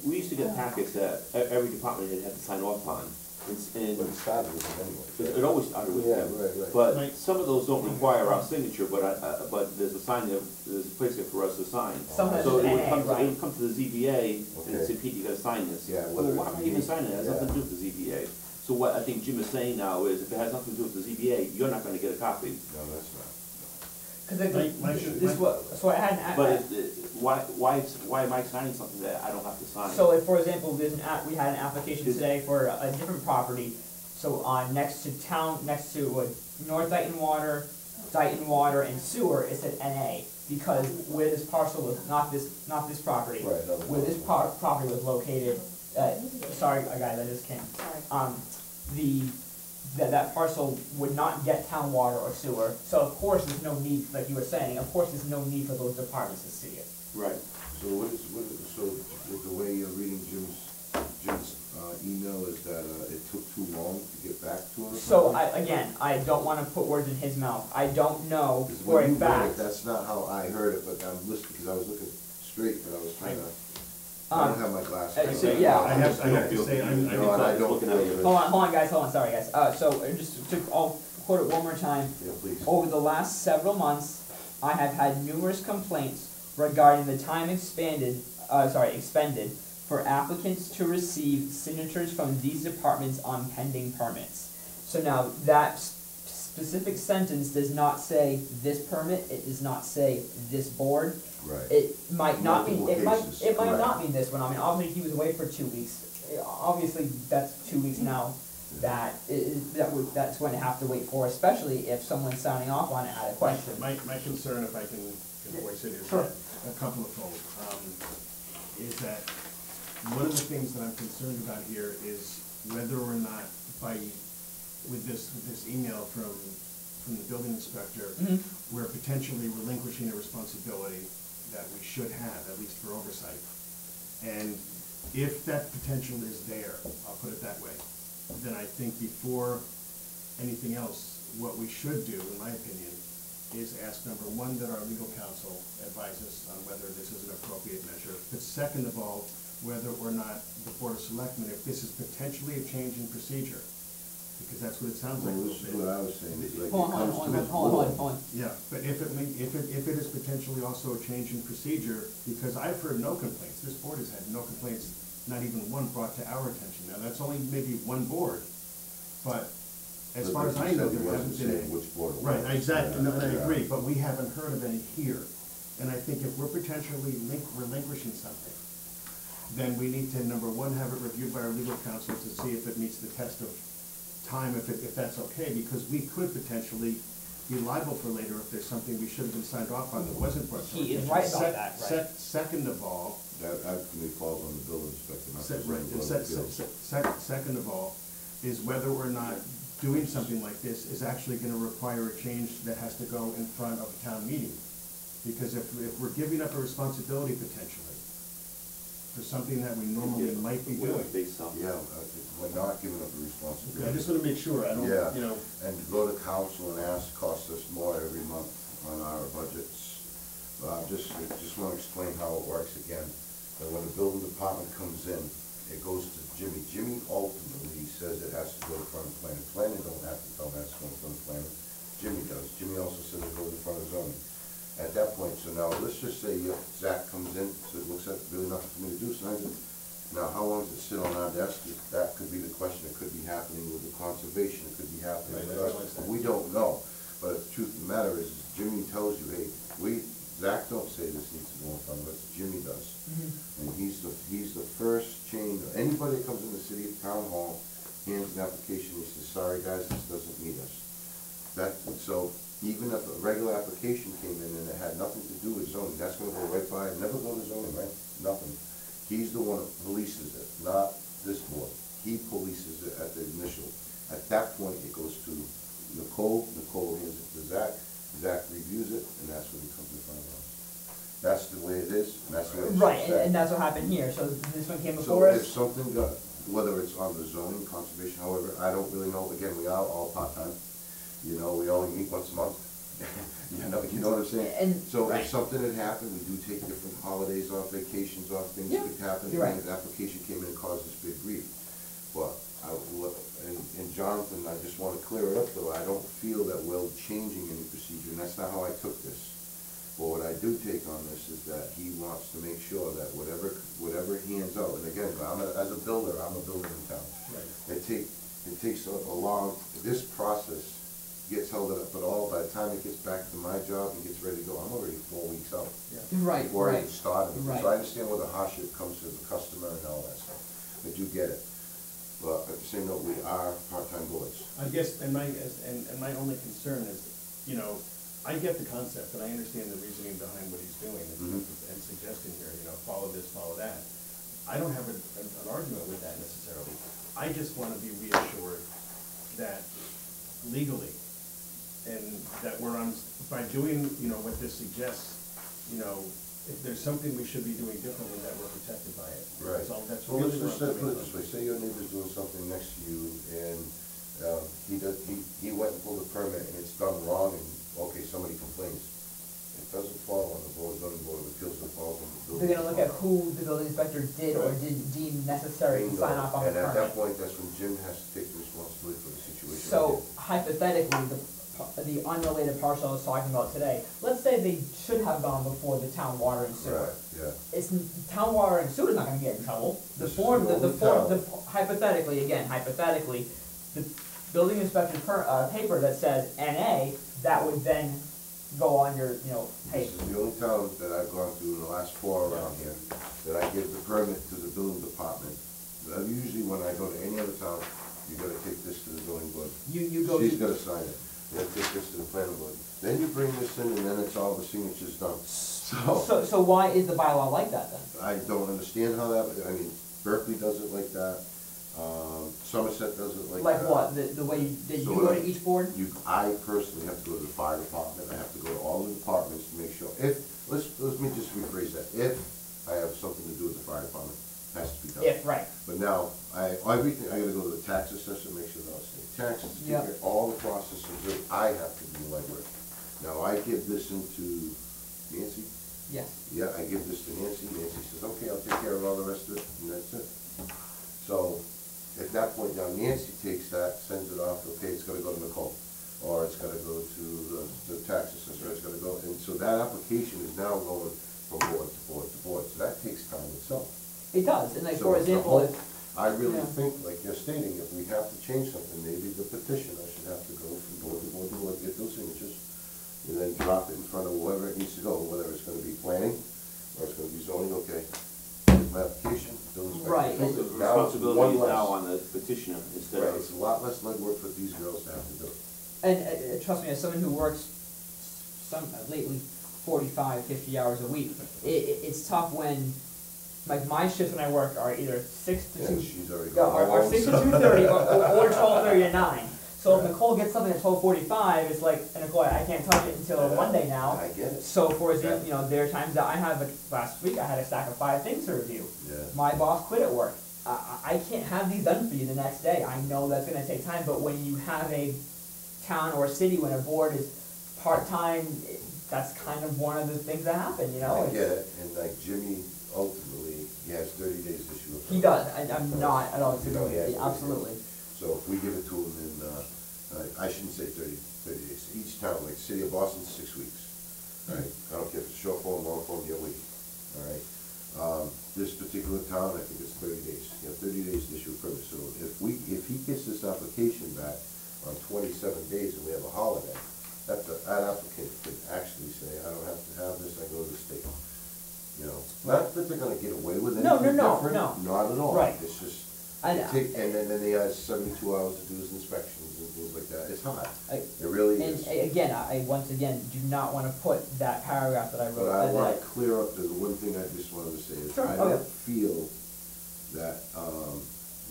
D: we used to get packets that e- every department had to sign off on. And s- And
F: But it started with it anyway.
D: it it always started with
F: Yeah,
D: them.
F: right, right.
D: But
C: Right.
D: some of those don't require our signature, but I, I- but there's a sign there, there's a place there for us to sign.
B: Sometimes
D: So
B: it's
D: it would come, to- it
B: right.
D: would come to the ZBA and
F: Okay.
D: say, Pete, you gotta sign this.
F: Yeah,
D: Well,
F: whether
D: why
F: it's
D: am I even
F: me,
D: signing it? It has nothing to do with the ZBA. So what I think Jim is saying now is, if it has nothing to do with the ZBA, you're not gonna get a copy.
F: No, that's not.
B: Cause it-
C: Mike- Mike-
B: this was, so I had an, a-
D: But it, it, why, why, why am I signing something that I don't have to sign?
B: so if, for example, there's an app, we had an application
D: Is-
B: today for a, a different property. So on, next to town, next to what, North Dighton Water, Dighton Water and Sewer, it said NA. Because where this parcel was, not this, not this property.
F: Right, no,
B: Where this par- property was located, uh, sorry, uh, guys, I just came.
E: Sorry.
B: um, the, that, that parcel would not get town water or sewer. So of course, there's no need, like you were saying, of course, there's no need for those departments to see it.
D: Right.
F: So what is, what is, so with the way you're reading Jim's, Jim's, uh, email is that, uh, it took too long to get back to us?
B: So I, again, I don't wanna put words in his mouth. I don't know
F: Because
B: for
F: when
B: a
F: you read it,
B: fact.
F: that's not how I heard it, but I'm listening, because I was looking straight, but I was trying to, I don't
B: Um,
F: have my glasses.
B: uh,
F: on.
B: so, yeah.
C: I have, I have to say, I'm,
F: No, and I
C: I'm,
F: don't.
D: Looking at.
B: Hold on, hold on, guys, hold on, sorry, guys. Uh, so, uh, just to, I'll quote it one more time.
F: Yeah, please.
B: Over the last several months, I have had numerous complaints regarding the time expanded, uh, sorry, expended for applicants to receive signatures from these departments on pending permits. So now, that s- specific sentence does not say this permit, it does not say this board.
F: Right.
B: It might not mean,
F: Multiple
B: it might,
F: cases,
B: it might
F: correct.
B: not mean this one, I mean, obviously, he was away for two weeks. Obviously, that's two weeks now that is, that would, that's going to have to wait for, especially if someone's signing off on it at a question.
C: my, my concern, if I can, can voice it, is
B: Sure.
C: that, a couple of fold. Um, is that, one of the things that I'm concerned about here is whether or not by, with this, with this email from, from the building inspector,
B: Mhm.
C: we're potentially relinquishing a responsibility that we should have, at least for oversight. And if that potential is there, I'll put it that way, then I think before anything else, what we should do, in my opinion, is ask, number one, that our legal counsel advise us on whether this is an appropriate measure. But second of all, whether or not the Board of Selectmen, if this is potentially a change in procedure, because that's what it sounds like a
F: Well,
C: little
F: this is what I was saying, it's like it
B: Hold on,
F: comes
B: hold
F: to
B: on,
F: this
B: hold on, hold on,
F: board.
B: hold on.
C: Yeah, but if it, may- if it, if it is potentially also a change in procedure, because I've heard no complaints, this board has had no complaints, not even one brought to our attention. Now, that's only maybe one board, but as
F: But
C: far as
F: he
C: I
F: said
C: know,
F: he
C: there
F: wasn't
C: hasn't been
F: saying
C: any.
F: which board it
C: Right,
F: was.
C: exactly, no, and I
F: Yeah.
C: agree, but we haven't heard of any here. And I think if we're potentially link, relinquishing something, then we need to, number one, have it reviewed by our legal counsel to see if it meets the test of time, if it, if that's okay, because we could potentially be liable for later if there's something we should have been signed off on that wasn't brought to our
B: He is
C: attention.
B: right about
C: Sec-
B: that, right.
C: sec- Second of all,
F: That actually falls on the building inspector, not the
C: Se-
F: zoning
C: Right, and
F: board
C: se-
F: of appeals.
C: se- sec- second of all, is whether or not doing something like this is actually gonna require a change that has to go in front of a town meeting. Because if, if we're giving up a responsibility potentially for something that we normally might be
D: Well,
C: doing.
D: based on-
F: Yeah, I we're not giving up a
C: Okay,
F: responsibility.
C: I just wanna make sure, I don't,
F: Yeah.
C: you know,
F: And to go to council and ask costs us more every month on our budgets. But I just, I just wanna explain how it works again. That when the building department comes in, it goes to Jimmy. Jimmy ultimately says it has to go in front of planning. Planning don't have to tell them it has to go in front of planning. Jimmy does. Jimmy also says it goes in front of zoning. At that point, so now, let's just say uh, Zach comes in, says, looks like really nothing for me to do, signs it. Now, how long does it sit on our desk? If That could be the question. It could be happening with the conservation, it could be happening
C: Right,
F: with
C: I realize
F: us.
C: that.
F: We don't know. But the truth of the matter is, Jimmy tells you, hey, we, Zach don't say this needs to go in front of us, Jimmy does. And he's the, he's the first chain, anybody that comes in the city of town hall, hands an application, he says, sorry guys, this doesn't meet us. That, so even if a regular application came in and it had nothing to do with zoning, that's gonna go right by, never go to zoning, right? Nothing. He's the one that polices it, not this board. He polices it at the initial. At that point, it goes to Nicole, Nicole hands it to Zach, Zach reviews it, and that's when he comes in front of us. That's the way it is, and that's the way it
B: Right, and, and that's what happened here, so this one came
F: So
B: before
F: if
B: us,
F: something got, whether it's on the zoning, conservation, however, I don't really know, again, we are all part-time. You know, we only meet once a month, you know, you know what I'm saying?
B: And-
F: So
B: right.
F: if something had happened, we do take different holidays off, vacations off, things
B: Yeah,
F: could happen.
B: you're right.
F: and An application came in and caused us big grief. But I, will- and, and Jonathan, I just wanna clear it up though, I don't feel that we're changing any procedure, and that's not how I took this. But what I do take on this is that he wants to make sure that whatever, whatever hands out, and again, I'm a, as a builder, I'm a builder in town.
C: Right.
F: It take, it takes a, a long, this process gets held up at all, by the time it gets back to my job and gets ready to go, I'm already four weeks out.
B: right,
F: Before I
B: right,
F: even start,
B: right.
F: so I understand where the hardship comes to the customer and all that stuff, I do get it. But at the same note, we are part-time boards.
C: I guess, and my, and, and my only concern is, you know, I get the concept, and I understand the reasoning behind what he's doing and,
F: Mhm.
C: and suggesting here, you know, follow this, follow that. I don't have a, an an argument with that necessarily. I just wanna be reassured that legally, and that we're on, by doing, you know, what this suggests, you know, if there's something we should be doing differently, that we're protected by it. That's all, that's
F: Well,
C: really
F: let's
C: where
F: just
C: I'm
F: put
C: coming
F: it this way, say your neighbor's doing something next to you, and, uh, he does, he, he went and pulled a permit, and it's done wrong, and, okay, somebody complains. It doesn't fall on the board, zoning board of appeals, it falls on the building
B: they're gonna look at who the building inspector did or didn't deem necessary to
F: Bingo.
B: sign off on the
F: And at
B: permit.
F: that point, that's when Jim has to take the responsibility for the situation.
B: So hypothetically, the, pa- the unrelated parcel I was talking about today, let's say they should have gone before the town water and sewer.
F: Right, yeah.
B: It's, town water and sewer's not gonna get in trouble. The
F: This is
B: form, the, the form, the, hypothetically, again, hypothetically, the building inspector per, uh, paper that says NA, that would then go on your, you know, hey,
F: This is the only town that I've gone through in the last four around here, that I give the permit to the building department. Now, usually when I go to any other town, you gotta take this to the building board.
B: you, you go
F: She's
B: to.
F: gotta sign it, then take this to the planning board. Then you bring this in and then it's all the signatures done. So,
B: So, so why is the bylaw like that then?
F: I don't understand how that, I mean, Berkley does it like that, um, Somerset does it like that.
B: Like what, the, the way you- that you
F: So
B: go to each board?
F: You, I personally have to go to the fire department, I have to go to all the departments to make sure, if, let's, let me just rephrase that, if I have something to do with the fire department, has to be done.
B: If, right,
F: But now, I, everything, I gotta go to the tax assessor, make sure that taxes,
B: Yep.
F: take care- all the processes that I have to do with. Now, I give this into Nancy,
B: yes.
F: yeah, I give this to Nancy, Nancy says, okay, I'll take care of all the rest of it, and that's it. So, at that point, now Nancy takes that, sends it off, okay, it's gonna go to Nicole, or it's gonna go to the, the tax assessor, it's gonna go, and so that application is now going from board to board to board, so that takes time itself.
B: It does, and like,
F: So
B: for
F: it's the
B: example,
F: whole-
B: if,
F: I really
B: Yeah.
F: think, like you're stating, if we have to change something, maybe the petitioner should have to go from board to board to board, get those signatures, and then drop it in front of whoever it needs to go, whether it's gonna be planning, or it's gonna be zoning, okay. Here's My application, building inspector.
B: Right.
F: takes
D: The
F: it. Now it's
D: responsibility is
F: less.
D: now on the petitioner instead
F: Right,
D: of.
F: it's a lot less legwork for these girls to have to do.
B: and, uh, uh, trust me, as someone who works some, lately 45, 50 hours a week, it, it, it's tough when, like, my shifts when I work are either six to
F: And
B: two,
F: she's already
B: yeah, are six to two thirty, or, or twelve thirty to nine. So if Nicole gets something at twelve forty-five, it's like, and Nicole, I can't touch it until Monday now.
F: I get it,
B: So for example, you know, there are times that I have, like, last week, I had a stack of five things to review.
F: yeah.
B: My boss quit at work. I, I can't have these done for you the next day. I know that's gonna take time, but when you have a town or city, when a board is part-time, that's kind of one of the things that happen, you know?
F: I get it, and like Jimmy, ultimately, he has thirty days to issue a permit.
B: He does, I, I'm not at all,
F: You know, he has
B: absolutely.
F: So if we give it to him in, uh, I I shouldn't say 30 30 days, each town, like city of Boston, six weeks. All right, I don't care if it's short form, long form, a week, all right? Um, this particular town, I think it's thirty days, you have thirty days to issue a permit, so if we, if he gets this application back on twenty-seven days and we have a holiday, that, that applicant could actually say, I don't have to have this, I go to the state. You know, not that they're gonna get away with it.
B: No, no,
F: anything
B: no,
F: different,
B: no.
F: not at all.
B: Right.
F: It's just,
B: And,
F: it take- and then, then he has seventy-two hours to do his inspections and things like that, it's hard,
B: I-
F: it really
B: And
F: is.
B: a- again, I, once again, do not wanna put that paragraph that I wrote.
F: But I
B: that-
F: wanna clear up, there's one thing I just wanted to say, is
B: Sure,
F: I
B: oh,
F: don't feel that, um,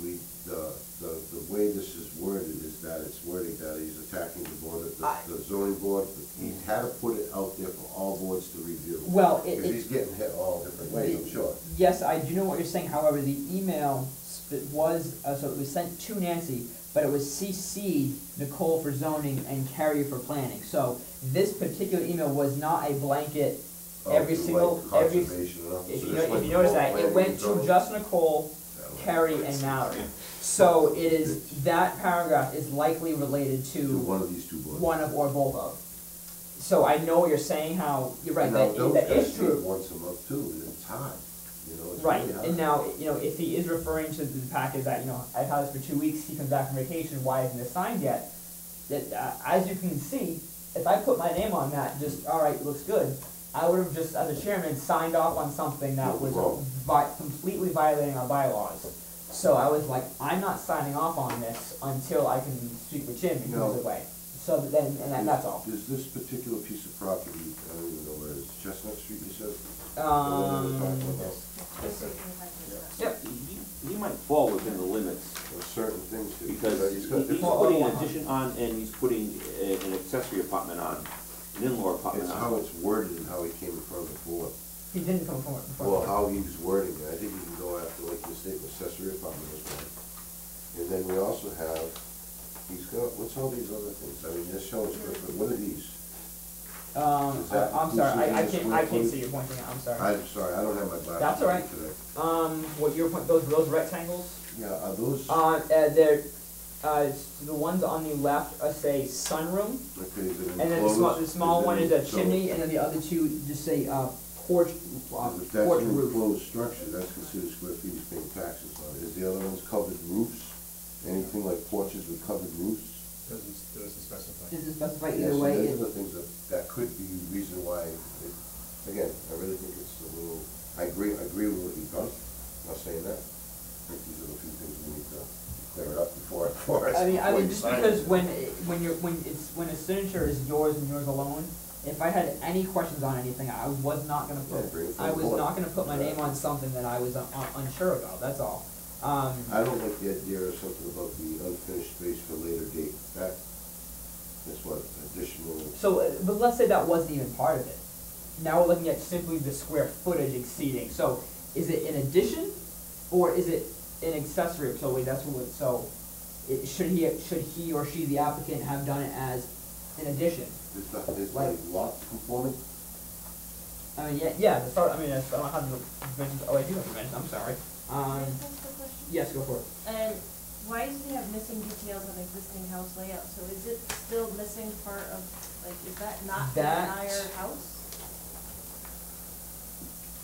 F: we, the, the, the way this is worded is that it's wording that he's attacking the board,
B: I-
F: the, the zoning board, he had to put it out there for all boards to review.
B: Well, it,
F: Because
B: it.
F: he's getting hit all different ways, I'm sure.
B: Yes, I do know what you're saying, however, the email sp- was, uh, so it was sent to Nancy, but it was CC Nicole for zoning and Carrie for planning. So this particular email was not a blanket, every
F: to,
B: single,
F: like,
B: every,
F: Conservation and all.
B: if
F: So
B: you,
F: this
B: if
F: went
B: you
F: to
B: notice
F: both
B: that, it
F: planning
B: went
F: and
B: to
F: zoning?
B: just Nicole, Carrie, and Mallory. So it is, that paragraph is likely related To
F: one of these two boards.
B: one of or both of. So I know what you're saying, how, you're right,
F: Now,
B: that,
F: those
B: that
F: guys
B: is
F: meet
B: true.
F: Once a month too, and it's hard, you know, it's
B: Right,
F: really hard.
B: and now, you know, if he is referring to the package that, you know, I've had this for two weeks, he comes back from vacation, why isn't it signed yet? That, uh, as you can see, if I put my name on that, just, all right, looks good, I would have just, as a chairman, signed off on something that was
F: Wrong.
B: vi- completely violating our bylaws. So I was like, I'm not signing off on this until I can speak with Jim, he
F: No.
B: moves away. So then, and that- that's all.
F: Does this particular piece of property, I don't even know where it is, Chestnut Street, you said?
B: Um, Yep.
D: He, he might fall within the limits,
F: There's certain things to.
D: because
F: he's
D: he-
F: got different-
D: putting an addition on, and he's putting a- an accessory apartment on, an in-law apartment
F: It's
D: on.
F: how it's worded and how he came in front of the board.
B: He didn't come forward before.
F: Well, how he was wording it, I think you can go after, like you state, accessory apartment as well. And then we also have, he's got, what's all these other things? I mean, this shows, what are these?
B: Um,
F: Is that
B: I- I'm sorry, I, I
F: inclusive
B: can't, I can't see you pointing out, I'm sorry.
F: I'm sorry, I don't have my glasses.
B: That's all right.
F: today.
B: Um, what you're point, those, those rectangles?
F: Yeah, are those,
B: Uh, uh, they're, uh, the ones on the left, uh, say sunroom,
F: okay, is it enclosed?
B: and then the small, the small one is a
F: so-
B: chimney, and then the other two just say, uh, porch, uh,
F: If that's
B: porch
F: an
B: roof.
F: enclosed structure, that's considered square feet, he's paying taxes on it. Is the other ones covered roofs? Anything like porches with covered roofs?
G: Doesn't, doesn't specify.
B: Doesn't specify
F: Yeah,
B: either
F: so
B: way,
F: those
B: it-
F: are the things that, that could be the reason why, it- again, I really think it's a little, I agree, I agree with what you've done, not saying that. I think these are the few things we need to clear it up before, before I.
B: I mean, I
F: before
B: mean,
F: you
B: just
F: sign
B: because
F: it.
B: when, it- when you're, when it's, when a signature is yours and yours alone, if I had any questions on anything, I was not gonna put, I was not gonna put my name on something that I was un- un- unsure about, that's all. Um,
F: I don't like the idea of something about the unfinished space for later date, that, that's what, additional,
B: so, uh, but let's say that wasn't even part of it. Now we're looking at simply the square footage exceeding, so is it an addition, or is it an accessory, so wait, that's what, so, it, should he, should he or she, the applicant, have done it as an addition?
F: Is the, is the
B: Like-
F: lot conforming?
B: I mean, yeah, yeah, the start, I mean, I don't have the dimensions, oh, I do have dimensions, I'm sorry. Um,
A: I ask a question?
B: yes, go for it.
A: And why does he have missing details on existing house layout? So is it still missing part of, like, is that not the entire house?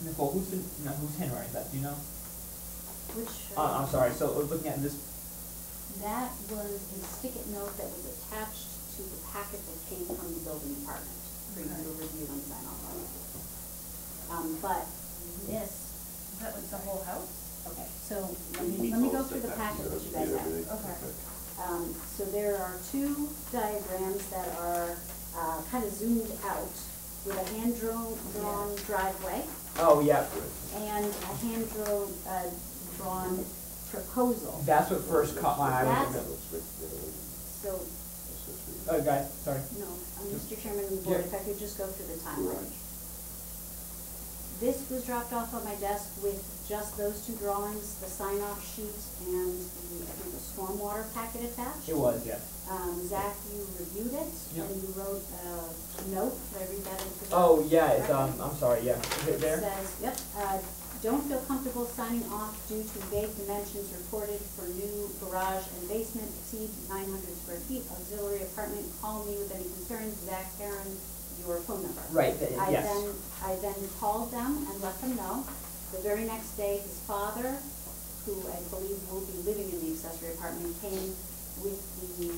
B: Nicole, who's, been- no, whose handwriting is that, do you know?
E: Which,
B: Uh, I'm sorry, so uh, looking at this,
E: that was a stick-it note that was attached to the packet that came from the building department for you to review and sign off on. Um, but this,
A: that was the whole house?
E: okay, so let me, let me go through the
D: setbacks.
E: packet that you guys have.
A: Okay.
E: Um, so there are two diagrams that are, uh, kind of zoomed out with a hand-drawn, drawn driveway
B: oh, yeah,
E: and a hand-drawn, uh, drawn proposal.
B: that's what first caught my eye.
E: That's- So,
B: Oh, guys, sorry.
E: no, uh, Mr. Chairman of the board,
B: Yeah.
E: if I could just go through the timeline. This was dropped off on my desk with just those two drawings, the sign-off sheet and the, I think, the stormwater packet attached.
B: It was, yeah.
E: Um, Zach, you reviewed it, and you wrote a note, did I read that into the?
B: Oh, yeah, it's, um. I'm sorry, yeah, is it there?
E: It says, yep, uh, don't feel comfortable signing off due to vague dimensions reported for new garage and basement exceed nine hundred square feet, auxiliary apartment, call me with any concerns, Zach Aaron, your phone number.
B: Right, th-
E: I
B: yes.
E: then, I then called them and let them know. The very next day, his father, who I believe will be living in the accessory apartment, came with the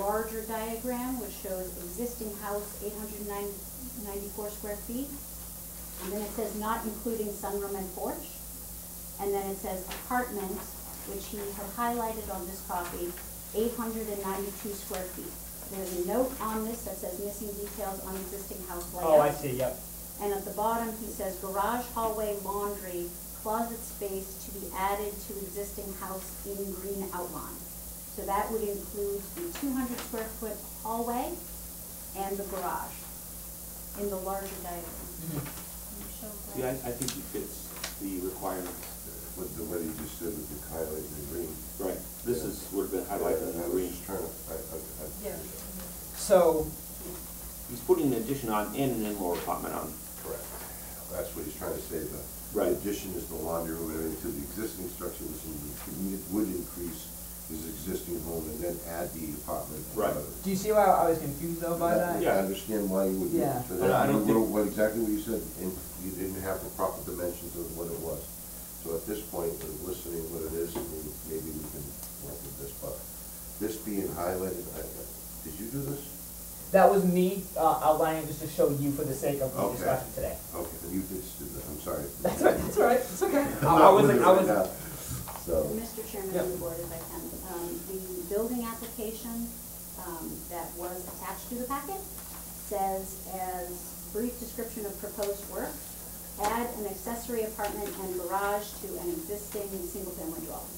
E: larger diagram, which shows existing house, eight hundred ninety-four square feet. And then it says not including sunroom and porch. And then it says apartment, which he had highlighted on this copy, eight hundred and ninety-two square feet. There's a note on this that says missing details on existing house layout.
B: Oh, I see, yep.
E: And at the bottom, he says garage, hallway, laundry, closet space to be added to existing house in green outline. So that would include the two hundred square foot hallway and the garage in the larger diagram.
B: Mhm.
A: You showed.
D: See, I, I think he fits the requirements.
F: With the way you just said with the highlight in green.
D: Right. This is, would have been highlighted in
F: I was
D: green.
F: just trying to, I, I, I.
A: Yeah.
B: So,
D: He's putting an addition on and an in-law apartment on.
F: Correct. That's what he's trying to say, the
D: Right.
F: addition is the laundry room and everything to the existing structure, which would- would increase his existing home and then add the apartment.
D: Right.
B: do you see why I was confused though by that?
D: Yeah.
F: I understand why you would, do
B: Yeah.
F: it. for
D: But
F: that,
D: I don't
F: you
D: think-
F: wrote what, exactly what you said, and you didn't have the proper dimensions of what it was. So at this point, we're listening what it is, and we- maybe we can work with this, but this being highlighted, I, I- did you do this?
B: That was me, uh, outlining just to show you for the sake of the
F: Okay.
B: discussion today.
F: Okay, then you did that, I'm sorry.
B: That's right, that's all right, it's okay.
F: I'm
B: I I wasn't, I was,
F: right. So,
E: Mr. Chairman
B: Yep.
E: of the board, if I can, um, the building application, um, that was attached to the packet says as brief description of proposed work, add an accessory apartment and garage to an existing single-family dwelling.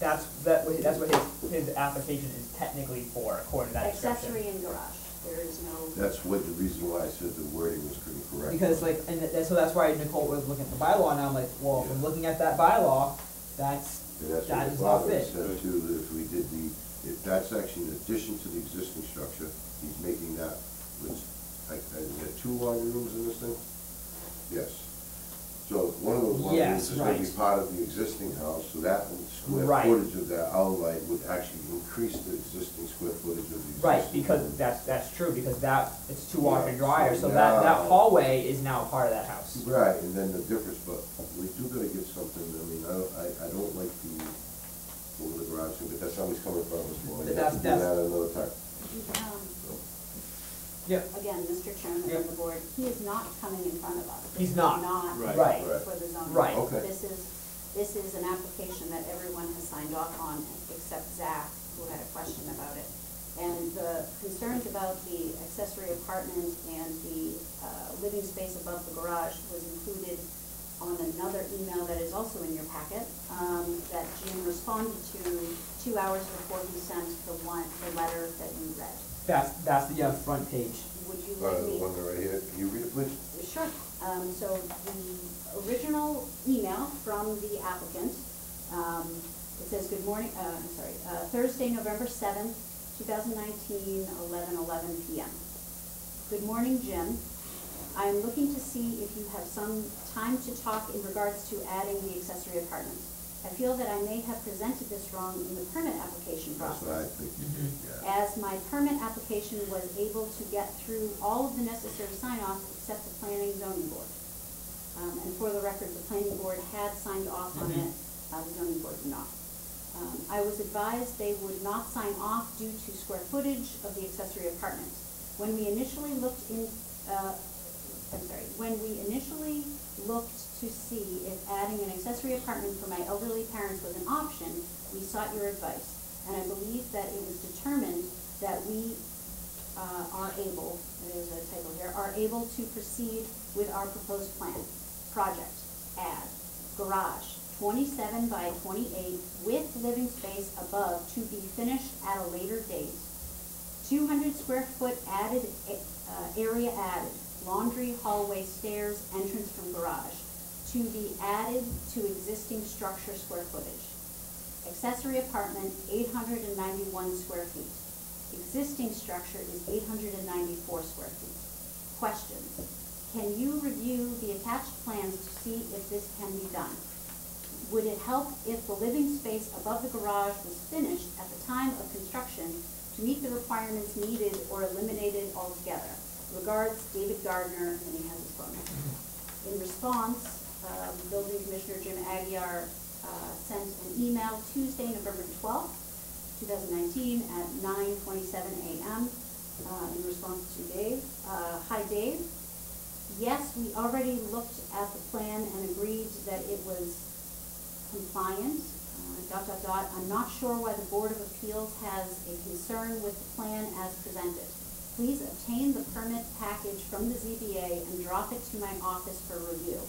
B: that's, that, that's what his, his application is technically for, according to that description.
E: Accessory and garage, there is no.
F: that's what the reason why I said the wording was correct.
B: Because like, and th- so that's why Nicole was looking at the bylaw, and I'm like, well, if I'm looking at that bylaw, that's,
F: And that's
B: that
F: what
B: does
F: the
B: not
F: father
B: fit.
F: said too, that if we did the, if that's actually in addition to the existing structure, he's making that, which I, I, is there two laundry rooms in this thing? Yes. So one of those laundry
B: Yes,
F: rooms is gonna be
B: right.
F: part of the existing house, so that square
B: Right.
F: footage of that outlet would actually increase the existing square footage of the existing.
B: Right, because that's, that's true, because that, it's two washer and
F: Yeah,
B: dryer,
F: so
B: so that, that hallway is now part of that house.
F: Right, and then the difference, but we do gotta get something, I mean, I don't, I, I don't like the, over the garage thing, but that's always coming from us, well, we
B: But
F: have to do
B: that's-
F: that another time.
E: Um,
B: Yep.
E: Again, Mr. Chairman
B: Yep.
E: of the board, he is not coming in front of us. This
B: He's
E: is
B: not.
E: Not
C: Right.
B: Right.
E: for the zoning.
B: Right.
F: Okay.
E: This is, this is an application that everyone has signed off on, except Zach, who had a question about it. And the concerns about the accessory apartment and the uh, living space above the garage was included on another email that is also in your packet, um, that Jim responded to two hours before he sent the one, the letter that you read.
B: That's, that's the, uh, front page.
E: Would you
F: Uh,
E: like
F: the
E: me?
F: one right here, can you read it, please?
E: Sure. Um, so the original email from the applicant, um, it says, good morning, uh, I'm sorry, uh, Thursday, November seventh, two thousand nineteen, eleven eleven PM. Good morning, Jim. I am looking to see if you have some time to talk in regards to adding the accessory apartment. I feel that I may have presented this wrong in the permit application
F: That's
E: process
F: what I think, yeah.
E: as my permit application was able to get through all of the necessary sign-offs except the planning zoning board. Um, and for the record, the planning board had signed off on it, uh, the zoning board did not. Um, I was advised they would not sign off due to square footage of the accessory apartment. When we initially looked in, uh, I'm sorry, when we initially looked to see if adding an accessory apartment for my elderly parents was an option, we sought your advice. And I believe that it was determined that we, uh, are able, there's a typo here, are able to proceed with our proposed plan. Project, add, garage, twenty-seven by twenty-eight with living space above to be finished at a later date two hundred square foot added, uh, area added, laundry, hallway, stairs, entrance from garage, to be added to existing structure square footage. Accessory apartment, eight hundred and ninety-one square feet. Existing structure is eight hundred and ninety-four square feet. Question, can you review the attached plans to see if this can be done? Would it help if the living space above the garage was finished at the time of construction to meet the requirements needed or eliminated altogether? Regards, David Gardner, and he has his phone number. In response, um, Building Commissioner Jim Aguirre uh, sent an email Tuesday, November twelfth, two thousand nineteen, at nine twenty-seven AM, uh, in response to Dave. Uh, Hi, Dave. Yes, we already looked at the plan and agreed that it was compliant, uh, dot, dot, dot. I'm not sure why the Board of Appeals has a concern with the plan as presented. Please obtain the permit package from the ZBA and drop it to my office for review.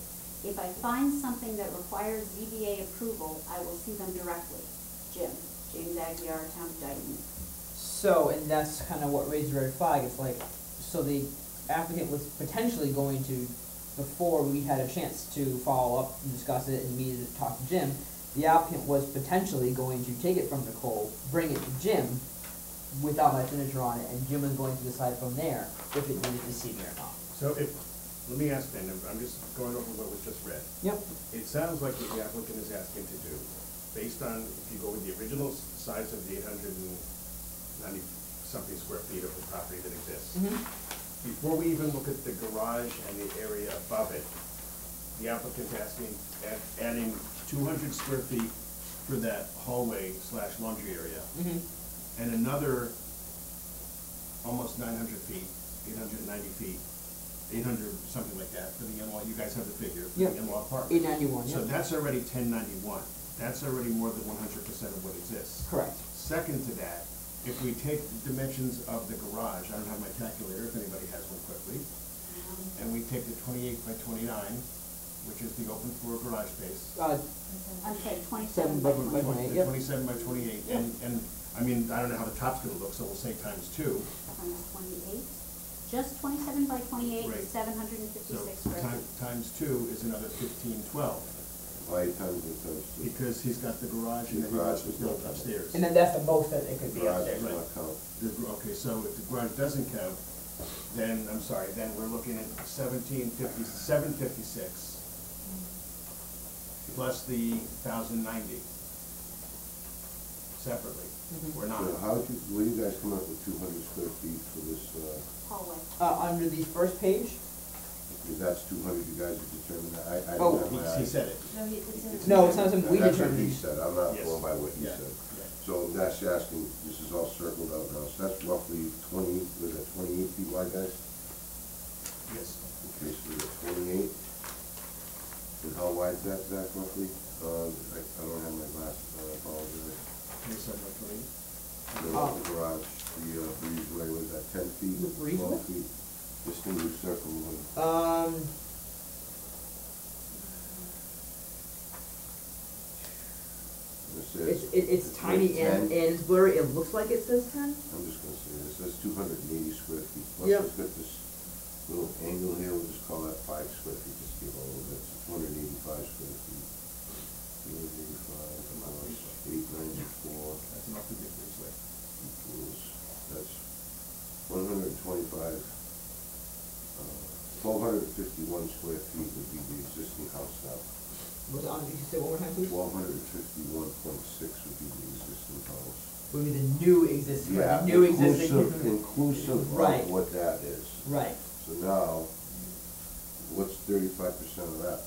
E: If I find something that requires ZBA approval, I will see them directly. Jim, James Aguirre, Town of Dighton.
B: So, and that's kind of what raised the red flag, it's like, so the applicant was potentially going to, before we had a chance to follow up and discuss it and me to talk to Jim, the applicant was potentially going to take it from Nicole, bring it to Jim without my signature on it, and Jim was going to decide from there if it needed to see me or not.
C: So if, let me ask then, I'm just going over what was just read.
B: Yep.
C: It sounds like what the applicant is asking to do, based on, if you go with the original size of the eight hundred and ninety-something square feet of the property that exists,
B: Mm-hmm.
C: before we even look at the garage and the area above it, the applicant's asking, add, adding two hundred square feet for that hallway slash laundry area,
B: Mm-hmm.
C: And another almost nine hundred feet, eight hundred and ninety feet, eight hundred, something like that, for the in-law, you guys have the figure, for the
B: Yep.
C: in-law apartment.
B: Eight ninety-one,
C: So
B: yep,
C: that's already ten ninety-one, that's already more than one hundred percent of what exists.
B: correct.
C: Second to that, if we take the dimensions of the garage, I don't have my calculator, if anybody has one quickly,
E: Um,
C: and we take the twenty-eight by twenty-nine, which is the open floor garage space,
B: Uh,
E: I'm sorry,
B: Seven
E: twenty-seven
B: by
E: by
B: by twenty-eight,
C: the
B: yep.
C: twenty-seven by twenty-eight, and, and, I mean, I don't know how the top's gonna look, so we'll say times two.
E: Times twenty-eight, just twenty-seven by twenty-eight
C: Right.
E: is seven hundred and
C: So
E: fifty-six square
C: time,
E: feet.
C: times two is another fifteen, twelve,
F: Why times it times two?
C: because he's got the garage and
F: The
C: then he
F: garage
C: wants
F: is
C: to build
F: not-
C: upstairs.
B: And then that's the most that it could be
F: Garage
B: upstairs.
F: does not count.
C: The gr- Okay, so if the garage doesn't count, then, I'm sorry, then we're looking at seventeen fifty, seven fifty-six. Plus the thousand ninety. Separately, we're not.
F: So how'd you, where you guys come up with two hundred square feet for this, uh,
E: Hallway.
B: Uh, under the first page,
F: if that's two hundred, you guys have determined that, I, I
B: Oh,
F: don't have
C: He,
F: my
C: he
F: eyes.
C: said it.
A: No, he, it's in.
B: No, it's not something we
F: That's what he
B: determined.
F: said, I'm not
C: Yes.
F: going by what he
C: Yeah,
F: said. So that's asking, this is all circled out now, so that's roughly twenty, was it twenty-eight feet wide, guys?
C: Yes.
F: Okay, so we got twenty-eight. And how wide is that, Zach, roughly? Uh, I, I don't have my glasses, I apologize.
C: Twenty-seven by twenty.
F: The
B: Oh.
F: the garage, the, uh, breezeway, was that ten feet,
B: The breezeway?
F: twelve feet? This thing you circle with,
B: um.
F: it says.
B: It's, it, it's tiny and,
F: 10.
B: and it's blurry, it looks like it says ten?
F: I'm just gonna say, this says two hundred and eighty square feet, plus
B: Yep.
F: it's got this little angle here, we'll just call that five square feet, just give a little bit, so two hundred and eighty-five square feet. Two hundred and eighty-five, plus eight ninety-four,
C: That's enough to get this way.
F: equals, that's one hundred and twenty-five, uh, twelve hundred and fifty-one square feet would be the existing house now.
B: Was it on, you say one more time, please?
F: Twelve hundred and fifty-one point six would be the existing house.
B: Would be the new existing,
F: Yeah,
B: the new
F: inclusive,
B: existing.
F: inclusive
B: Right.
F: of what that is.
B: Right,
F: So now, what's thirty-five percent of that?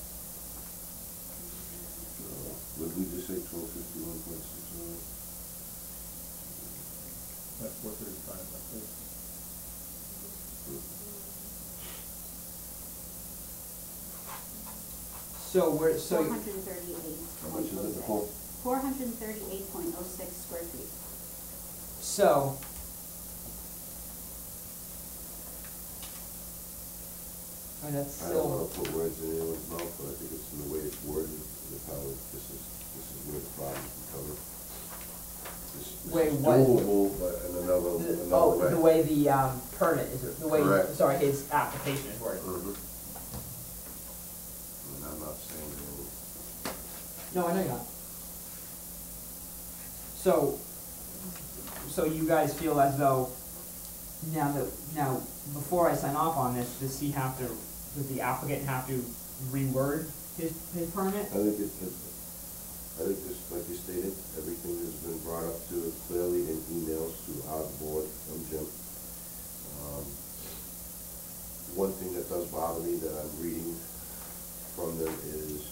F: Uh, Would we just say twelve fifty-one point six million?
C: That's four thirty-five, I think.
B: So we're, so.
E: Four hundred and thirty-eight
F: How
E: point
F: much is
E: oh
F: it,
E: six.
F: Nicole?
E: Four hundred and thirty-eight point oh six square feet.
B: So. And that's
F: I don't
B: still,
F: wanna put words in anyone's mouth, but I think it's in the way it's worded, with how it- this is, this is where the problem can cover. This this
B: Wait,
F: is
B: what-
F: doable, but in another,
B: the,
F: another
B: oh,
F: way.
B: the way the, um, permit is, the way,
F: Correct.
B: sorry, his application is worded.
F: Mhm. And I'm not saying.
B: No, I know you're not. So, so you guys feel as though, now that, now, before I sign off on this, does he have to, does the applicant have to reword his, his permit?
F: I think it, it- I think this, like you stated, everything has been brought up to it clearly in emails to our board from Jim. Um, One thing that does bother me that I'm reading from them is,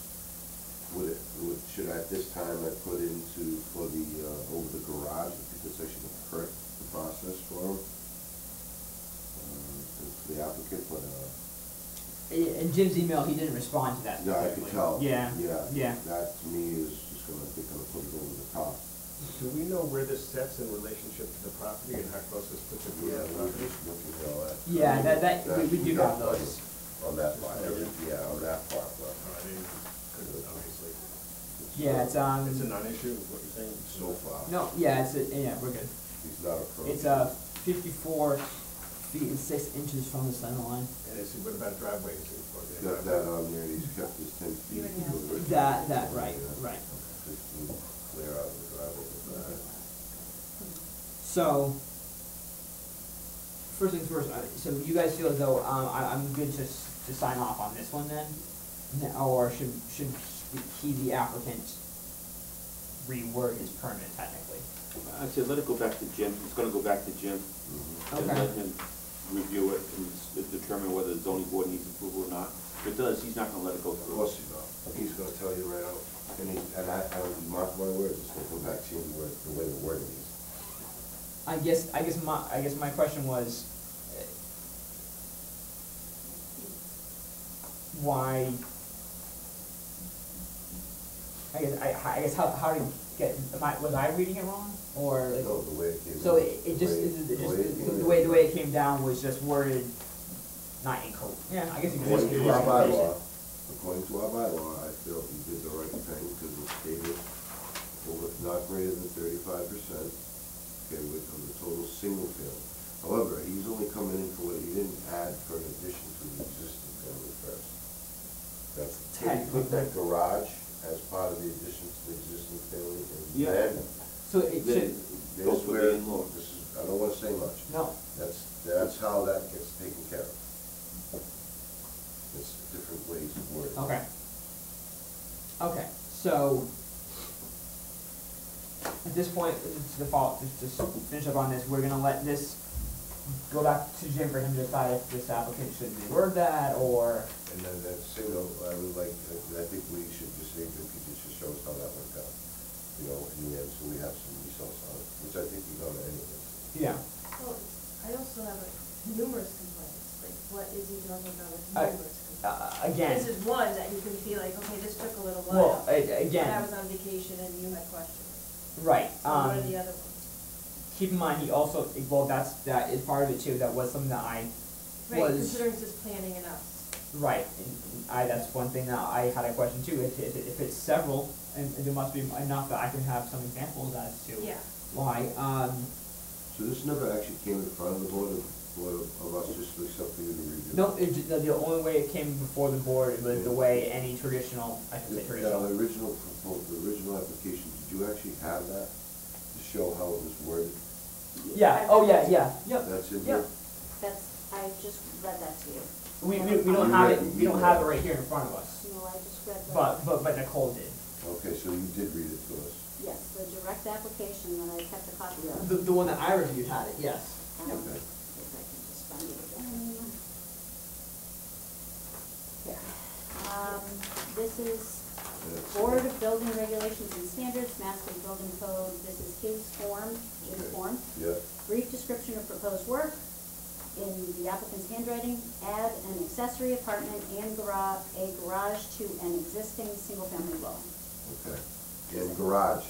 F: would it, would, should I, at this time, I put into, for the, uh, over the garage, I think it's actually gonna the process for. Uh, for the applicant, but, uh,
B: In Jim's email, he didn't respond to that
F: yeah, I could tell.
B: Yeah,
F: Yeah.
B: yeah.
F: That to me is just gonna, I think, gonna put it over the top.
C: Do we know where this sets in relationship to the property and how close this puts it to
F: Yeah,
C: the
F: we're
C: property?
F: just looking at all that.
B: Yeah, that, that, we, we do have those.
F: On that part, every- yeah, on that part, but
C: Oh, I didn't, couldn't, obviously.
B: Yeah, it's, um,
C: It's a non-issue, is what you're saying?
F: so far.
B: no, yeah, it's, a- yeah, we're good.
F: He's not approaching.
B: It's, uh, fifty-four feet and six inches from the center line.
C: And I see, what about driveways?
F: He's got that on there, he's kept his ten feet.
A: already have
F: to the-
B: That, that, right,
F: Yeah.
B: right.
F: Fifteen, clear out the driveway with that.
B: So, first things first, uh, so you guys feel as though, um, I, I'm good to, s- to sign off on this one then? N- Or should, should he, the applicant, reword his permit technically?
D: I'd say let it go back to Jim, it's gonna go back to Jim,
F: Mhm.
D: and
B: Okay.
D: let him review it and s- determine whether the zoning board needs approval or not. If it does, he's not gonna let it go
F: Of
D: through.
F: course he's not, he's gonna tell you right out, and he, and I, I would mark my words, it's gonna come back to you the way, the way the wording is.
B: I guess, I guess my, I guess my question was, uh, why? I guess, I, I guess how, how did it get, am I, was I reading it wrong, or? like-
F: No, the way it came.
B: So
F: out,
B: it, it
F: the
B: just,
F: way-
B: it it
F: the
B: just,
F: way it
B: the
F: came
B: the way,
F: out.
B: the way it came down was just worded not in code. Yeah, I guess you could just.
F: According to our bylaw, according to our bylaw, I feel he did the right thing, because it stated over, not greater than thirty-five percent, okay, with, of the total single family. However, he's only coming in for what he didn't add for an addition to the existing family first. That's, he put that garage as part of the addition to the existing family, and
D: Yeah.
F: then,
B: So it
D: Then
B: should,
D: goes
F: there's
D: with
F: where,
D: the in-law.
F: this is, I don't wanna say much.
B: No,
F: That's, that's how that gets taken care of. It's different ways of wording.
B: okay. Okay, so, at this point, to the fall, just, just finish up on this, we're gonna let this go back to Jim for him to decide if this applicant should be reword that, or,
F: And then that single, I would like, I think we should just say that could just show us how that worked out. You know, in the end, so we have some results on it, which I think we know anyway.
B: yeah.
A: Oh, I also have like, numerous complaints, like what is he talking about with
B: I-
A: numerous complaints?
B: Uh, again,
A: This is one that you can feel like, okay, this took a little
B: well,
A: while.
B: a-
A: And I
B: again,
A: was on vacation and you had questions.
B: right,
A: So what are
B: um,
A: the other ones?
B: keep in mind, he also, well, that's, that is part of it too, that was something that I
A: Right,
B: was,
A: considering it's just planning and us.
B: right, and and I, that's one thing that I had a question too, if, if, if it's several, and and there must be enough that I can have some examples as to
A: Yeah.
B: why, um,
F: So this never actually came in front of the board of, board of of us, just for except for you
B: no, it, the, the only way it came before the board was the way any traditional, I should say
F: Now,
B: traditional.
F: the original, propo- the original application, did you actually have that to show how it was worded?
B: Yeah, oh, yeah, yeah, yep,
F: That's in
B: yep.
F: here?
E: That's, I just read that to you.
B: We, we, we don't have it, we don't have it
F: it.
B: right here in front of us,
E: No, I just read that.
B: but, but, but Nicole did.
F: Okay, so you did read it to us.
E: Yes, the direct application that I kept a copy of.
B: The, the one that I reviewed had it, yes.
E: Um,
F: Okay.
E: If I can just find it again. Here. Um, this is Board of Building Regulations and Standards, Master Building Code. This is his form, Jim's
F: Okay.
E: form.
F: Yeah,
E: Brief description of proposed work. In the applicant's handwriting, add an accessory apartment and garage, a garage to an existing single-family dwelling.
F: okay. And garage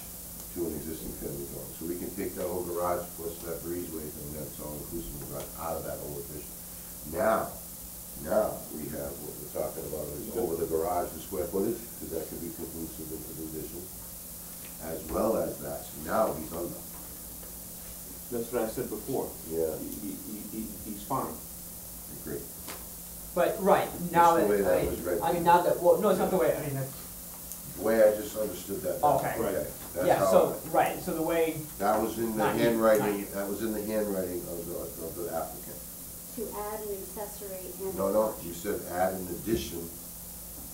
F: to an existing family dwelling. So we can take that whole garage plus that breezeway thing, that's all inclusive garage, out of that whole addition. Now, now we have what we're talking about is over the garage, the square footage, because that could be conclusive into the addition, as well as that. So now he's on the,
D: That's what I said before.
F: Yeah.
D: He, he, he, he's fine.
F: great.
B: But, right, now
F: Just
B: that,
F: the way that
B: I,
F: was read.
B: I mean, now that, well, no, it's not the way, I mean, that's,
F: The way I just understood that. now.
B: Okay.
D: Right.
F: That's
B: yeah,
F: how-
B: so, right, so the way,
F: That was in the
B: Not you, not
F: handwriting,
B: you.
F: that was in the handwriting of the, of the applicant.
E: To add an accessory and.
F: No, no, you said add an addition,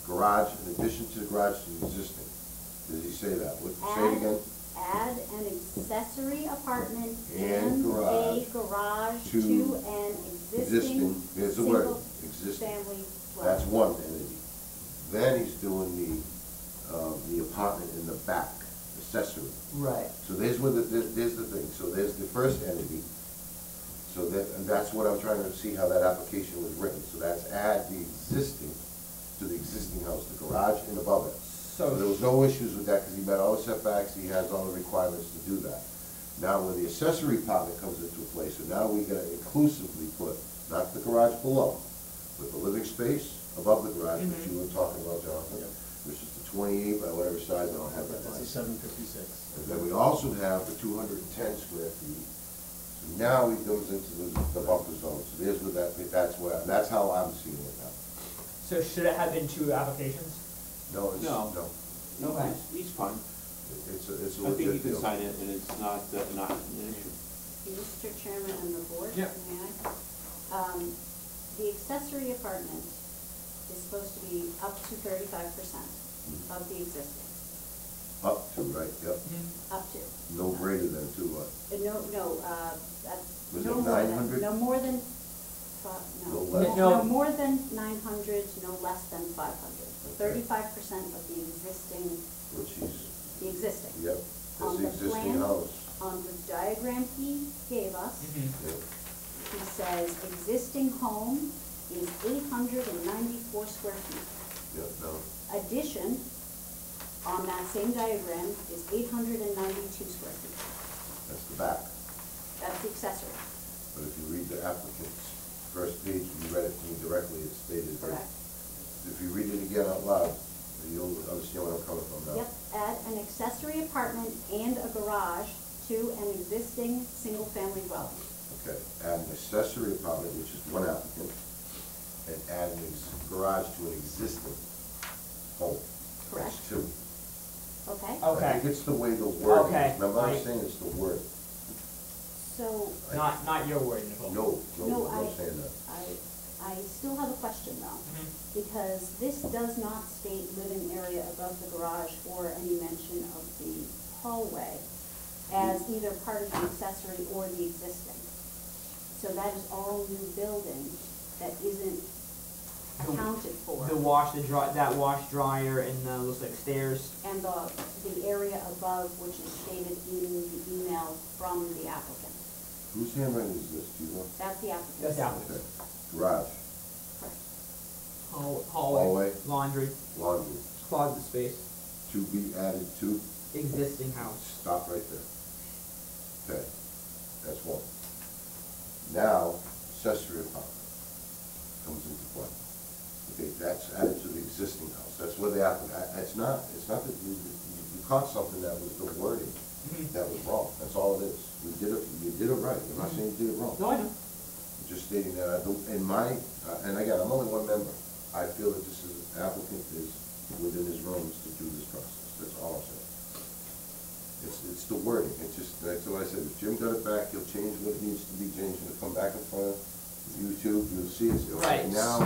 F: garage, in addition to the garage to the existing. Did he say that? What, say it
E: Add-
F: again?
E: Add an accessory apartment
F: And
E: and a
F: garage
E: garage
F: to
E: to an existing
F: Existing, here's the word, existing.
E: single-family dwelling.
F: That's one entity. Then he's doing the, uh, the apartment in the back, accessory.
B: right,
F: So there's where the, there- there's the thing, so there's the first entity. So that, and that's what I'm trying to see how that application was written. So that's add the existing to the existing house, the garage and above it. So there was no issues with that because he met all the setbacks, he has all the requirements to do that. Now, when the accessory apartment comes into play, so now we gotta inclusively put, not the garage below, but the living space above the garage, which mm-hmm. you were talking about, Jonathan, which is the twenty-eight by whatever size, I don't have that.
C: That's a seven fifty-six.
F: And then we also have the two hundred and ten square feet. So now he goes into the, the buffer zone, so there's where that, that's where, that's how I'm seeing it now.
B: so should it have been two applications?
F: No, it's,
D: No.
F: no,
D: No,
B: Okay.
D: he's, he's fine.
F: it's, a- it's a
D: I think you
F: legit
D: can
F: deal.
D: sign it and it's not, uh, not an issue.
E: Mr. Chairman and the board,
B: Yep.
E: may I? Um, the accessory apartment is supposed to be up to thirty-five percent of the existing,
F: Up to, right, yep,
E: up to.
F: no greater than two, what?
E: Uh, No, no, uh, that,
F: Was
E: no
F: it
E: more than,
F: 900?
E: no more than, fi-
F: No
E: no.
F: less?
B: No.
E: No more than nine hundred, no less than five hundred.
F: Okay.
E: Thirty-five percent of the existing,
F: Which is,
E: the existing.
F: yep,
E: On
F: that's the
E: the
F: existing
E: plan,
F: house.
E: On the diagram he gave us,
B: Mm-hmm.
F: Yep.
E: he says existing home is eight hundred and ninety-four square feet.
F: Yep, no,
E: Addition, on that same diagram, is eight hundred and ninety-two square feet.
F: that's the back.
E: That's the accessory,
F: But if you read the applicant's first page, you read it to me directly, it stated that.
E: correct?
F: If you read it again out loud, you'll understand where I'm coming from now.
E: Yep, add an accessory apartment and a garage to an existing single-family dwelling.
F: Okay, add an accessory apartment, which is one applicant, and add an ex- garage to an existing home.
E: Correct.
F: That's two.
E: Okay?
F: I
B: Okay,
F: think it's the way the word
B: Okay,
F: is, remember I was
B: right.
F: saying it's the word.
E: So,
B: Not, not your word, Nicole.
F: No, no,
E: No,
F: no
E: I-
F: saying that.
E: I, I still have a question though,
B: Mhm.
E: because this does not state living area above the garage or any mention of the hallway as either part of the accessory or the existing. So that is all new building that isn't
B: The-
E: accounted for.
B: The wash, the dry, that wash dryer and, uh, looks like stairs.
E: And the, the area above, which is stated in the email from the applicant.
F: Whose handwriting is this, do you know?
E: That's the applicant.
B: That's the applicant.
F: Okay. Garage,
E: Correct.
B: Hall-
F: Hallway.
B: Hallway, laundry,
F: laundry,
B: closet space,
F: to be added to,
B: existing house.
F: stop right there. Okay, that's one. Now, accessory apartment comes into play. Okay, that's added to the existing house, that's where the applicant, it's not, it's not that you, you- caught something that was the wording
B: Mhm.
F: that was wrong, that's all it is. You did it, you did it right, I'm not saying you did it wrong.
B: No, I know.
F: just stating that I don't, in my, uh, and again, I'm only one member, I feel that this is, applicant is within his realms to do this process, that's all I'm saying. It's, it's the wording, it's just, that's what I said, if Jim got it back, he'll change what needs to be changed, and it'll come back in front of you two, you'll see it, so
B: Right.
F: now,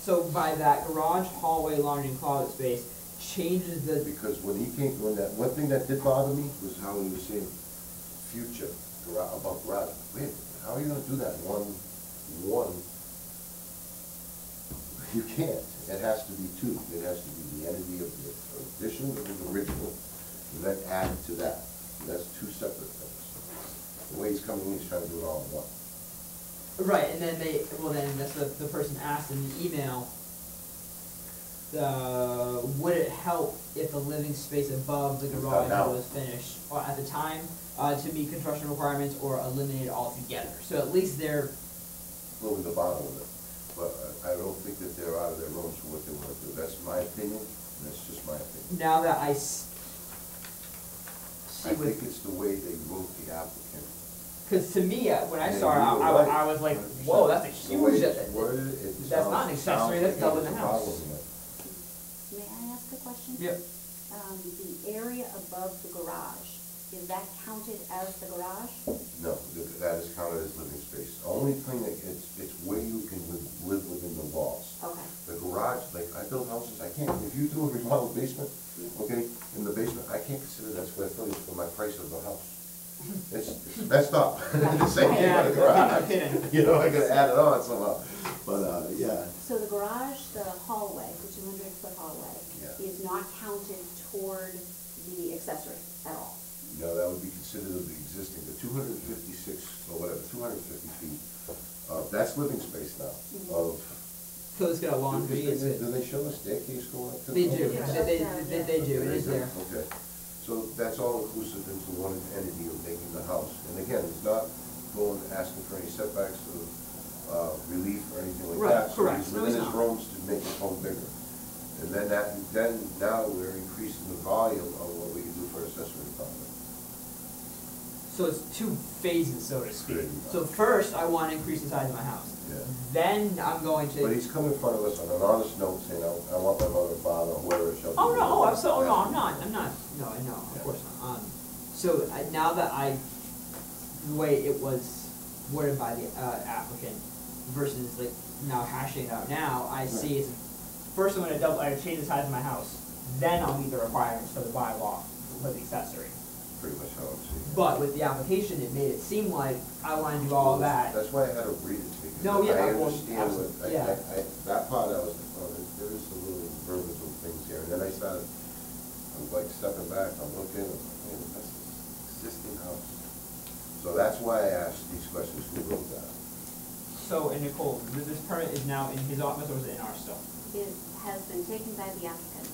B: So by that garage, hallway, laundry, and closet space changes the,
F: because when he came, when that, one thing that did bother me was how he was saying future, about garage, wait, how are you gonna do that, one, one? You can't, it has to be two, it has to be the entity of the addition of the original, and then add to that, And that's two separate things. The way he's coming in, he's trying to do it all in one.
B: Right, and then they, well then, that's the, the person asked in the email, uh, would it help if the living space above the garage
F: now.
B: was finished, or at the time, uh, to meet construction requirements or eliminated altogether? So at least they're,
F: Moving the bottom of it, but I don't think that they're out of their rooms for what they want to do, that's my opinion, and that's just my opinion.
B: now that I s- see
F: I think it's the way they wrote the applicant.
B: Because to me, uh, when I
F: And
B: saw it, I, I, I was like, whoa, that's a huge.
F: it's worded, it
B: that's not an
F: sounds-
B: accessory,
F: sounds
B: that's
F: like
B: doubling the house.
E: May I ask a question?
B: Yep.
E: Um, the area above the garage, is that counted as the garage?
F: No, th- that is counted as living space. The Only thing that, it's, it's where you can live, live within the walls.
E: Okay.
F: The garage, like, I build houses, I can't, if you do a remodeled basement, okay, in the basement, I can't consider that square footage for my price of the house. It's, it's messed up. The same thing
B: Yeah,
F: with the garage. You know, I gotta add it on somehow, but, uh, yeah.
E: So the garage, the hallway, the two hundred foot hallway,
F: Yeah.
E: is not counted toward the accessory at all?
F: No, that would be considered the existing, the two hundred and fifty-six, or whatever, two hundred and fifty feet, uh, that's living space now,
E: Mhm.
F: of.
B: So it's got a laundry,
F: Do
B: it's
F: they- do they show the staircase going up to the?
B: they do,
E: Yeah.
B: they, they, they, they do, it is there.
F: Okay, so that's all inclusive into one entity of making the house, and again, it's not going, asking for any setbacks or, uh, relief or anything like
B: Right,
F: that. So
B: correct.
F: he's
B: No,
F: within
B: he's
F: his
B: not.
F: rooms to make his home bigger. And then that, then now we're increasing the volume of what we can do for accessory apartment.
B: So it's two phases, so to speak. So first, I want to increase the size of my house.
F: Yeah.
B: Then I'm going to.
F: But he's come in front of us on an honest note saying, I, I want my mother and father, or whoever it shall.
B: Oh, no, oh, absolutely, oh, no, I'm not, I'm not, no, I know,
F: Yeah.
B: of course not. Um, so I, now that I, the way it was worded by the, uh, applicant versus like now hashing it out now, I see it's, first I'm gonna double, I change the size of my house, then I'll meet the requirements for the bylaw for the accessory.
F: Pretty much how I'm seeing it.
B: But with the application, it made it seem like I wanna do all of that.
F: That's why I had to read it, because
B: No, yeah,
F: I
B: well,
F: understand what, I,
B: yeah.
F: I, I, that part I was like, oh, there, there is some little verbiage and things here, and then I started, I'm like stepping back, I'm looking, I'm like, man, that's an existing house. So that's why I asked these questions, who wrote that?
B: So, and Nicole, th- this permit is now in his office or is it in ours still?
E: It has been taken by the applicant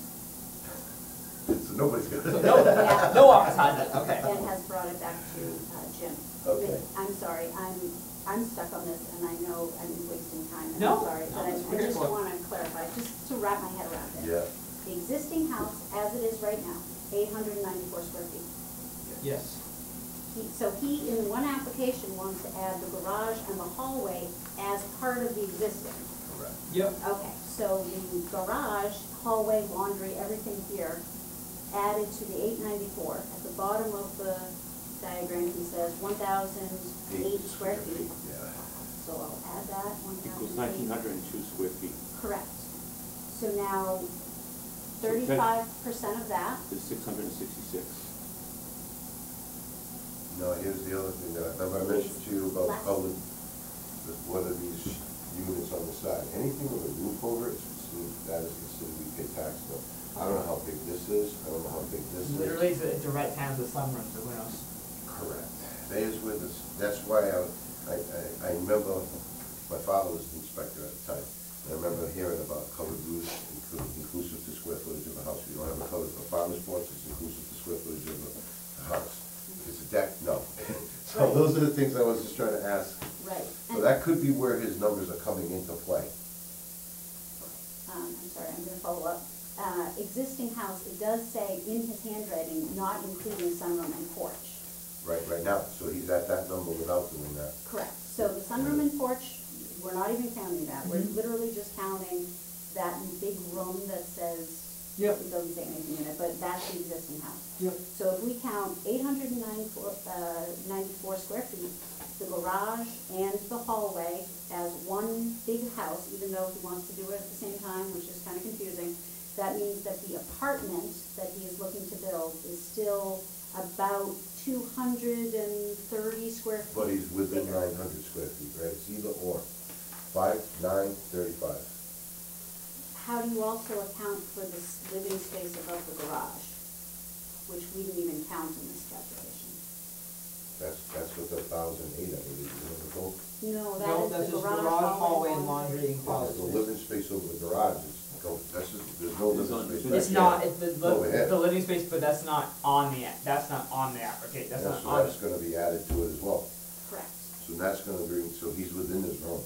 F: So nobody's gonna.
B: So no,
E: Yeah.
B: no office has it, okay.
E: and has brought it back to uh, Jim.
F: Okay.
E: I'm sorry, I'm, I'm stuck on this and I know I'm wasting time and
B: No,
E: I'm sorry, but I
B: it's
E: I just
B: cool.
E: wanna clarify, just to wrap my head around it.
F: Yeah,
E: The existing house, as it is right now, eight hundred and ninety-four square feet.
B: Yes.
E: He, so he, in one application, wants to add the garage and the hallway as part of the existing.
F: correct.
B: Yep.
E: Okay, so the garage, hallway, laundry, everything here, added to the eight ninety-four, at the bottom of the diagram, he says one thousand eight square feet,
F: Yeah.
E: so I'll add that, one thousand eight.
D: Equals nineteen hundred and two square feet,
E: Correct. So now, thirty-five percent of that,
D: is six hundred and sixty-six.
F: No, here's the other thing that, I remember I mentioned to you about
E: Less.
F: colored, the- what are these units on the side? Anything with a roof over it, that is considered, we pay tax on. I don't know how big this is, I don't know how big this is.
B: Literally, it's a, it's a rectangle with sunroom, so who knows?
F: Correct. There's where this, that's why I, I, I- I remember, my father was the inspector at the time. I remember hearing about colored roofs inclu- inclusive to square footage of a house. You don't have a colored, a farmer's porch is inclusive to square footage of a, a house. Is a deck? No. So
E: Right.
F: those are the things I was just trying to ask.
E: right.
F: So
E: and-
F: that could be where his numbers are coming into play.
E: um, I'm sorry, I'm gonna follow up. Uh, existing house, it does say in his handwriting, not including sunroom and porch.
F: Right, right now. So he's at that number without doing that.
E: Correct. So the sunroom and porch, we're not even counting that. We're
B: Mhm.
E: literally just counting that big room that says,
B: Yep.
E: it doesn't say anything in it, but that's the existing house.
B: Yep.
E: So if we count eight hundred and ninety-four, uh, ninety-four square feet, the garage and the hallway as one big house, even though he wants to do it at the same time, which is kind of confusing, that means that the apartment that he is looking to build is still about two hundred and thirty square feet.
F: But he's within
E: bigger.
F: nine hundred square feet, right? It's either or. Five, nine, thirty-five.
E: How do you also account for this living space above the garage, which we didn't even count in this calculation?
F: That's, that's what the thousand eight, I believe, is in the book.
E: No,
B: No,
E: that
B: that's
E: is the
B: just
E: garage,
B: garage,
E: hallway,
B: hallway, and laundry and closet.
F: The living space over the garage is, go, that's just, there's no
D: There's
F: living
D: no-
F: space back
B: It's
F: there.
B: not, it's the,
F: Over
B: the,
F: here.
B: the living space, but that's not on the, that's not on the application, that's
F: Yeah,
B: not
F: so
B: on.
F: that's gonna be added to it as well.
E: Correct.
F: So that's gonna bring, so he's within his room.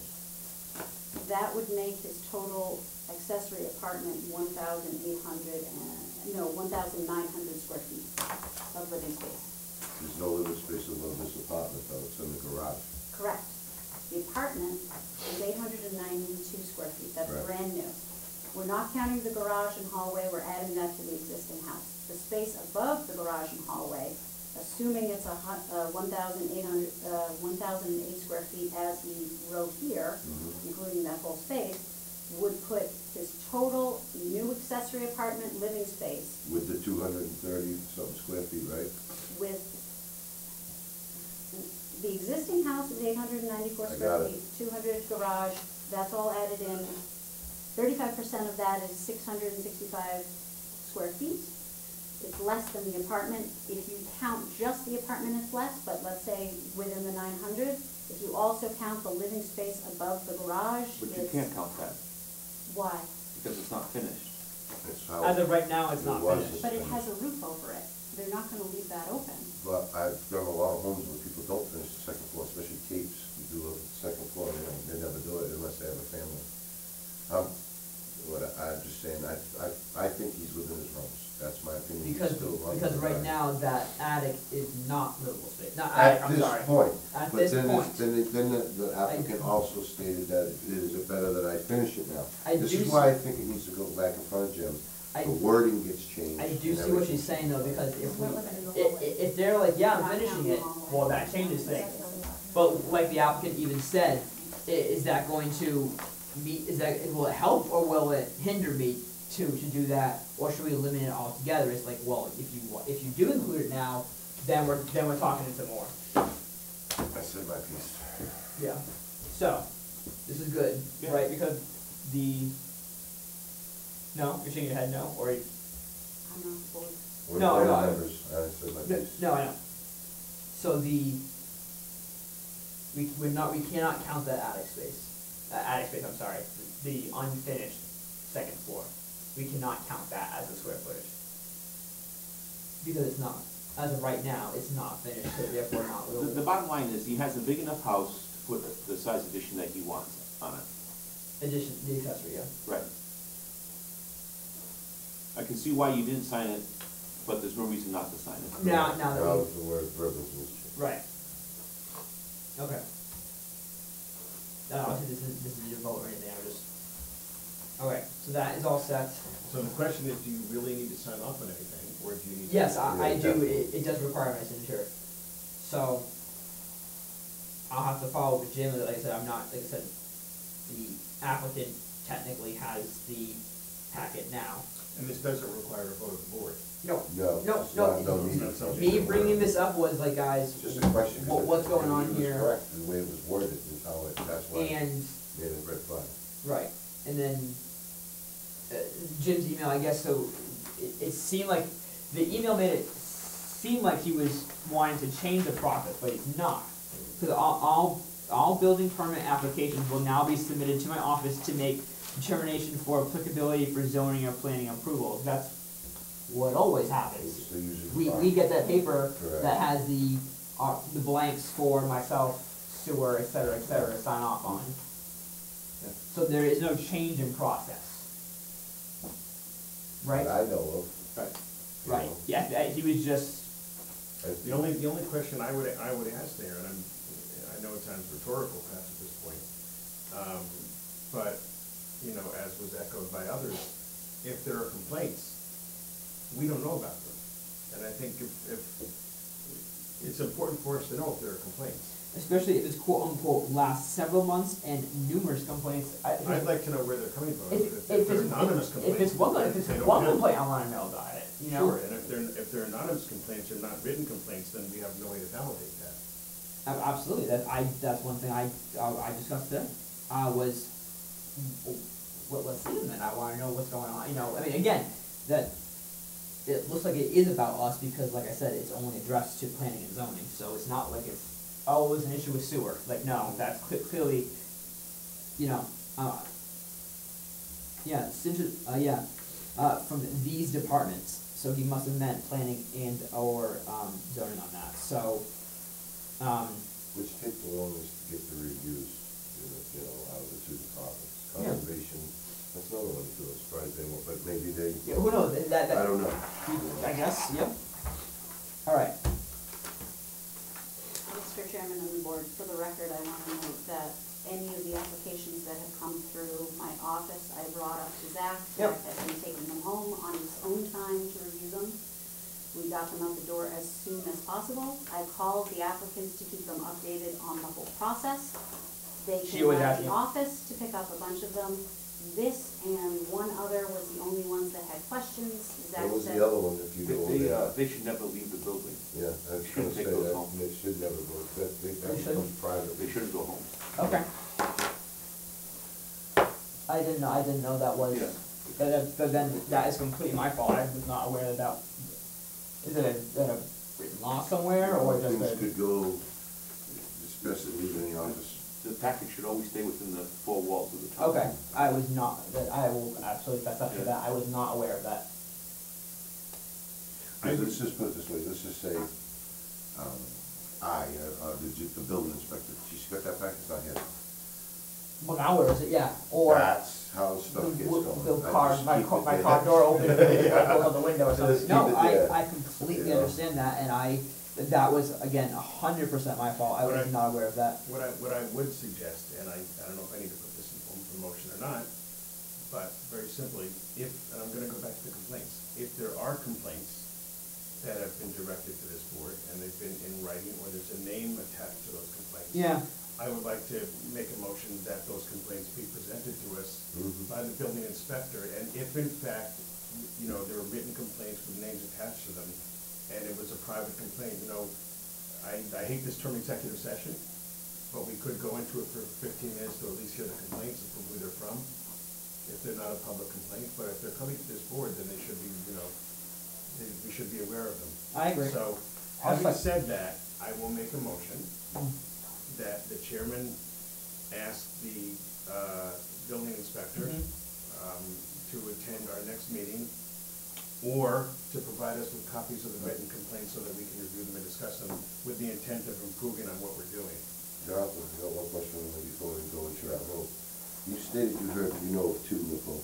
E: That would make his total accessory apartment one thousand eight hundred and, no, one thousand nine hundred square feet of living space.
F: There's no living space above this apartment though, it's in the garage.
E: Correct. The apartment is eight hundred and ninety-two square feet, that's
F: Right.
E: brand new. We're not counting the garage and hallway, we're adding that to the existing house. The space above the garage and hallway, assuming it's a uh, one thousand eight hundred, uh, one thousand and eight square feet as he wrote here,
F: Mhm.
E: including that whole space, would put his total new accessory apartment living space
F: With the two hundred and thirty something square feet, right?
E: with, the existing house is eight hundred and ninety-four
F: I
E: square
F: it.
E: feet, two hundred garage, that's all added in. Thirty-five percent of that is six hundred and sixty-five square feet. It's less than the apartment. If you count just the apartment, it's less, but let's say within the nine hundred. If you also count the living space above the garage,
D: But you
E: it's-
D: can't count that,
E: Why?
D: because it's not finished.
F: That's how.
B: As of right now, it's
F: It
B: not
F: was.
B: finished.
E: But it has a roof over it. They're not gonna leave that open.
F: But I've done a lot of homes where people don't finish the second floor, especially capes. You do a second floor, they don't, they never do it unless they have a family. Um, what I, I'm just saying, I, I, I think he's within his realms. That's my opinion. He's
B: Because,
F: still under
B: because
F: the
B: right
F: line.
B: now, that attic is not livable space, not attic,
F: At
B: I'm
F: this
B: sorry.
F: point.
B: At
F: But
B: this
F: then it's-
B: point.
F: Then, it- then the- the applicant also stated that it is better that I finish it now.
B: I
F: This
B: do
F: is why I think it needs to go back in front of Jim.
B: I-
F: The wording gets changed.
B: I do
F: and
B: see what
F: everything.
B: she's saying though, because if we,
E: We're limited to the
B: i- i- if they're like, yeah, I'm finishing it, well, that changes things. But like the applicant even said, i- is that going to meet, is that, will it help or will it hinder me to, to do that? Or should we eliminate it altogether? It's like, well, if you, if you do include it now, then we're, then we're talking into more.
F: I said my piece.
B: Yeah. So, this is good,
D: Yeah.
B: right, because the, no, you're shaking your head no, or, you-
E: I'm not bored.
F: We're
B: No, no, I-
F: members. I said my
B: no,
F: piece.
B: no, I know. So the, we, we're not, we cannot count that attic space, uh, attic space, I'm sorry, the unfinished second floor. We cannot count that as a square footage. Because it's not, as of right now, it's not finished, so therefore not
D: The, the bottom line is, he has a big enough house to put the size addition that he wants on it.
B: Addition, the accessory, yeah.
D: Right. I can see why you didn't sign it, but there's no reason not to sign it.
B: Now, now that
F: Now
B: we,
F: is the word verbiage is changed.
B: right. Okay. Oh, no, obviously this is, this is your vote or anything, I'm just, okay, so that is all set.
C: So the question is, do you really need to sign off on anything, or do you need? to-
B: Yes, I, I do, it, it does require my signature. so, I'll have to follow up with Jim, like I said, I'm not, like I said, the applicant technically has the packet now.
C: And this doesn't require a vote of the board.
B: No,
F: No,
B: No,
F: it's
B: no,
F: not, no need.
C: it's
B: me bringing this up was like, guys,
F: It's just a question. 'cause
B: what,
F: it-
B: what's going
F: it
B: on
F: was
B: here?
F: Correct, the way it was worded is how it, that's why
B: And,
F: made it red flag.
B: right, and then, uh, Jim's email, I guess, so, it, it seemed like, the email made it seem like he was wanting to change the process, but he's not. Cause all, all, all building permit applications will now be submitted to my office to make determination for applicability for zoning or planning approval, that's what always happens.
F: It's the usual
B: We, we get that paper
F: Correct.
B: that has the, uh, the blanks for myself, sewer, et cetera, et cetera, sign off on.
C: Yeah.
B: So there is no change in process. Right?
F: That I know of.
C: Right.
F: you
B: Right,
F: know.
B: yeah, that- he was just,
C: The only, the only question I would, I would ask there, and I'm, I know it sounds rhetorical perhaps at this point, um, but, you know, as was echoed by others, if there are complaints, we don't know about them. And I think if, if, it's important for us to know if there are complaints.
B: Especially if it's quote unquote last several months and numerous complaints, I.
C: I'd like to know where they're coming from.
B: If,
C: If
B: if
C: they're
B: it's,
C: anonymous complaints.
B: if it's one, if it's
C: they don't
B: one
C: count.
B: complaint, I wanna know about it, you know?
C: Sure, and if they're, if they're anonymous complaints or not written complaints, then we have no way to validate that.
B: Ab- Absolutely, that, I, that's one thing I, uh, I discussed today, uh, was, well, let's see them then, I wanna know what's going on, you know, I mean, again, that, it looks like it is about us, because like I said, it's only addressed to planning and zoning, so it's not like it's, oh, it was an issue with sewer, like, no, that's cle- clearly, you know, uh, yeah, uh, yeah, uh, from these departments, so he must have meant planning and or, um, zoning on that, so, um,
F: Which take the longest to get the reviews, you know, you know, out of the two departments.
B: Yeah.
F: Conservation, that's another one too, I'm surprised they won't, but maybe they,
B: Yeah, who knows, that, that.
F: I don't know.
B: I guess, yep. Alright,
H: Mr. Chairman and the board, for the record, I want to note that any of the applications that have come through my office, I brought up to Zach.
B: Yep.
H: Zach has been taking them home on his own time to review them. We got them out the door as soon as possible. I called the applicants to keep them updated on the whole process. They
B: She
H: came
B: was
H: out of
B: asking-
H: the office to pick up a bunch of them. This and one other was the only ones that had questions. Zach
F: What was
H: said.
F: the other one, if you
D: They, they,
F: there?
D: uh, they should never leave the building.
F: Yeah, I was
D: Shouldn't
F: gonna
D: take
F: say
D: those
F: that,
D: home.
F: they should never go, that, they, that
B: They shouldn't.
F: becomes private.
D: They shouldn't go home.
B: okay. I didn't know, I didn't know that was,
D: Yeah.
B: but, that- but then that is completely my fault, I was not aware that that, is it a, is it a written law somewhere, or just
F: Things
B: a?
F: could go, especially leaving the office.
D: The package should always stay within the four walls of the town.
B: Okay, I was not, that, I will absolutely fess up to
D: Yeah.
B: that, I was not aware of that.
C: I-
F: Let's just put it this way, let's just say, um, I, uh, uh, the, ju- the building inspector, she's got that back, it's not here.
B: What hour is it, yeah, or
F: That's how stuff gets going.
B: the
F: I
B: car,
F: just
B: my
F: keep
B: car,
F: it
B: my
F: there.
B: car door open, I go out the window or
F: Just
B: something.
F: keep
B: No,
F: it
B: I,
F: there.
B: I completely
F: You know?
B: understand that, and I, that was, again, a hundred percent my fault, I was
C: Right.
B: not aware of that.
C: What I, what I would suggest, and I, I don't know if I need to put this in form of a motion or not, but very simply, if, and I'm gonna go back to the complaints, if there are complaints that have been directed to this board, and they've been in writing, or there's a name attached to those complaints.
B: Yeah,
C: I would like to make a motion that those complaints be presented to us
F: Mhm.
C: by the building inspector, and if in fact, you know, there are written complaints with names attached to them, and it was a private complaint, you know, I, I hate this term executive session, but we could go into it for fifteen minutes to at least hear the complaints and from who they're from, if they're not a public complaint, but if they're coming to this board, then they should be, you know, they, we should be aware of them.
B: I agree.
C: So,
B: I'll
C: having
B: sec-
C: said that, I will make a motion that the chairman ask the, uh, building inspector,
B: Mhm.
C: um, to attend our next meeting, or to provide us with copies of the written complaints so that we can review them and discuss them with the intent of improving on what we're doing.
F: Jonathan, I got one question before we go into that vote. You stated you heard, you know of two, Nicole,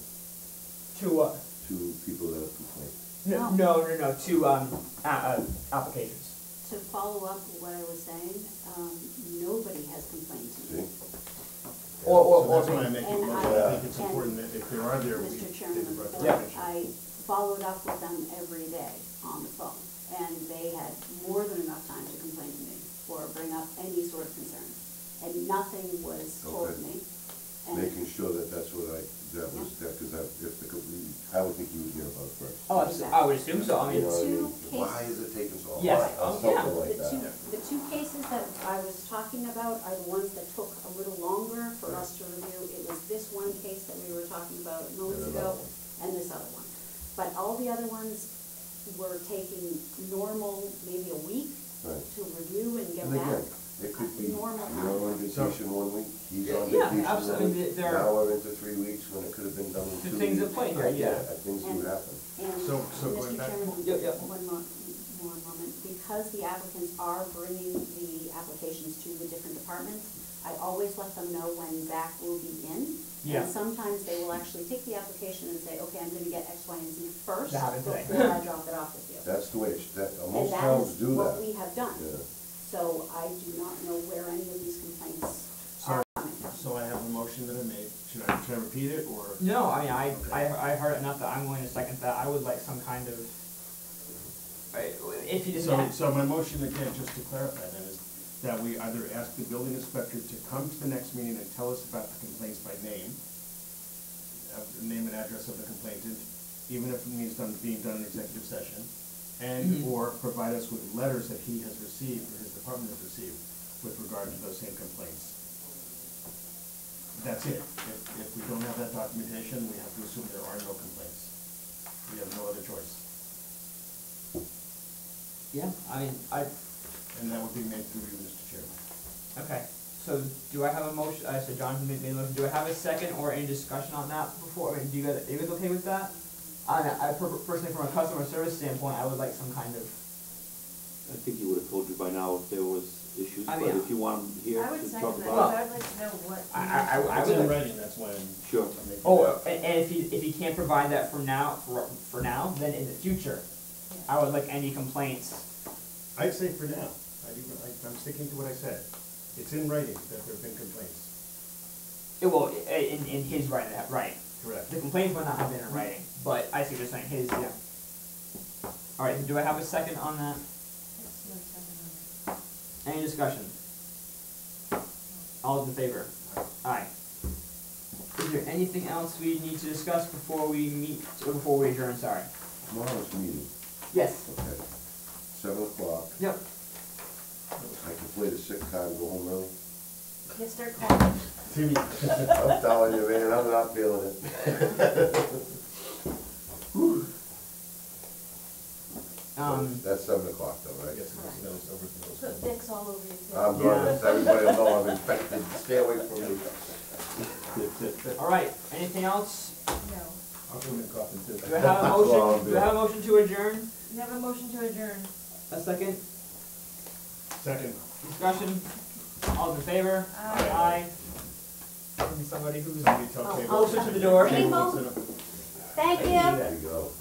B: to, uh,
F: two people that have complained.
B: no, no, no, no, to, um, a- uh, applications.
H: To follow up what I was saying, um, nobody has complained to me.
F: See?
B: Or, or,
C: So
B: or.
C: that's why I make a
H: And
C: motion,
H: I-
C: I think it's important that if there are there, we,
H: Mr.
C: they
H: Chairman,
C: be brought to
H: I-
C: our attention.
H: I followed up with them every day on the phone, and they had more than enough time to complain to me.
E: or bring up any sort of concern. And nothing was told
F: Okay.
E: me. And
F: Making sure that that's what I, that was, that, cause I, if the, co- I would think you would hear about it first.
B: Oh, abs- I would assume so, I
F: You
B: mean,
F: know what I
E: Two?
F: Why is it taking so long?
B: Yes,
F: Or
B: oh,
F: Something
B: yeah.
F: like
E: The two,
F: that.
E: the two cases that I was talking about are the ones that took a little longer for us to review. It was this one case that we were talking about moments
F: And
E: ago,
F: one.
E: and this other one. But all the other ones were taking normal, maybe a week
F: Right.
E: to review and get
F: And
E: back.
F: again, it could be, you're
E: Normal
F: on vacation one week, he's on
B: Yeah,
F: vacation
B: absolutely.
F: one week.
B: There are-
F: Now we're into three weeks when it could have been done in
B: Two
F: two
B: things at play here, yeah.
F: Things do happen.
E: And,
C: So- so
E: Mr.
C: going back-
E: Chairman,
B: Yep, yep.
E: one more, one moment, because the applicants are bringing the applications to the different departments, I always let them know when Zach will be in.
B: Yeah.
E: And sometimes they will actually take the application and say, okay, I'm gonna get X, Y, and Z first,
B: That happened today.
E: before I drop it off with you.
F: That's the way, it sh- that, uh,
E: And
F: most
E: that
F: towns
E: is
F: do
E: what
F: that.
E: we have done.
F: Yeah.
E: So I do not know where any of these complaints
C: So,
E: are coming from.
C: so I have a motion that I made, should I, should I repeat it, or?
B: no, I mean, I, I, I heard enough that I'm willing to second that, I would like some kind of, I- if you just,
C: So, so my motion again, just to clarify then, is that we either ask the building inspector to come to the next meeting and tell us about the complaints by name, uh, name and address of the complainant, even if it means done, being done in executive session, and,
B: Mhm.
C: or provide us with letters that he has received, or his department has received, with regard to those same complaints. That's it. If, if we don't have that documentation, we have to assume there are no complaints. We have no other choice.
B: yeah, I mean, I,
C: And that would be made through you, Mr. Chairman.
B: okay, so do I have a motion, uh, so Jonathan made, made a motion, do I have a second or any discussion on that before, I mean, do you guys, are you guys okay with that? I, I per- personally, from a customer service standpoint, I would like some kind of,
D: I think he would have told you by now if there was issues,
B: I
D: but
B: mean,
D: if you want him here
A: I would
D: to
A: second
D: talk
A: that,
D: about
A: because
D: it.
A: I'd like to know what.
B: I- I- I- I
C: It's
B: would
C: in
B: like-
C: writing, that's why I'm.
D: Sure.
C: I'm making
B: oh, and, and if he, if he can't provide that for now, for, for now, then in the future, I would like any complaints.
C: I'd say for now, I, I, I'm sticking to what I said. It's in writing that there've been complaints.
B: It will, eh, in, in his writing, right,
C: Correct.
B: the complaints might not have been in writing, but I see what you're saying, his, yeah. Alright, do I have a second on that?
A: No second.
B: Any discussion? All those in favor? Aye. Is there anything else we need to discuss before we meet, or before we adjourn, sorry?
F: Tomorrow's meeting,
B: Yes,
F: okay, seven o'clock,
B: yep,
F: I can play the sick card, go home early.
A: You start calling.
F: I'm telling you, man, I'm not feeling it.
B: um,
F: That's seven o'clock though,
C: I
F: right?
C: guess it's, that was over to those.
A: Put Vicks all over you too.
F: I'm going, to everybody will know I'm infected, stay away from me.
B: alright, anything else?
A: No.
C: I'll come in coughing too.
B: Do I have a
F: Well, I'll
B: motion,
F: do
B: do I
F: it.
B: have a motion to adjourn?
A: You have a motion to adjourn.
B: A second,
C: Second.
B: discussion, all in favor?
A: Aye.
B: Aye. Somebody who's
C: Somebody tell Kate.
E: oh,
B: closer to the door.
E: Thank you.
F: There you go.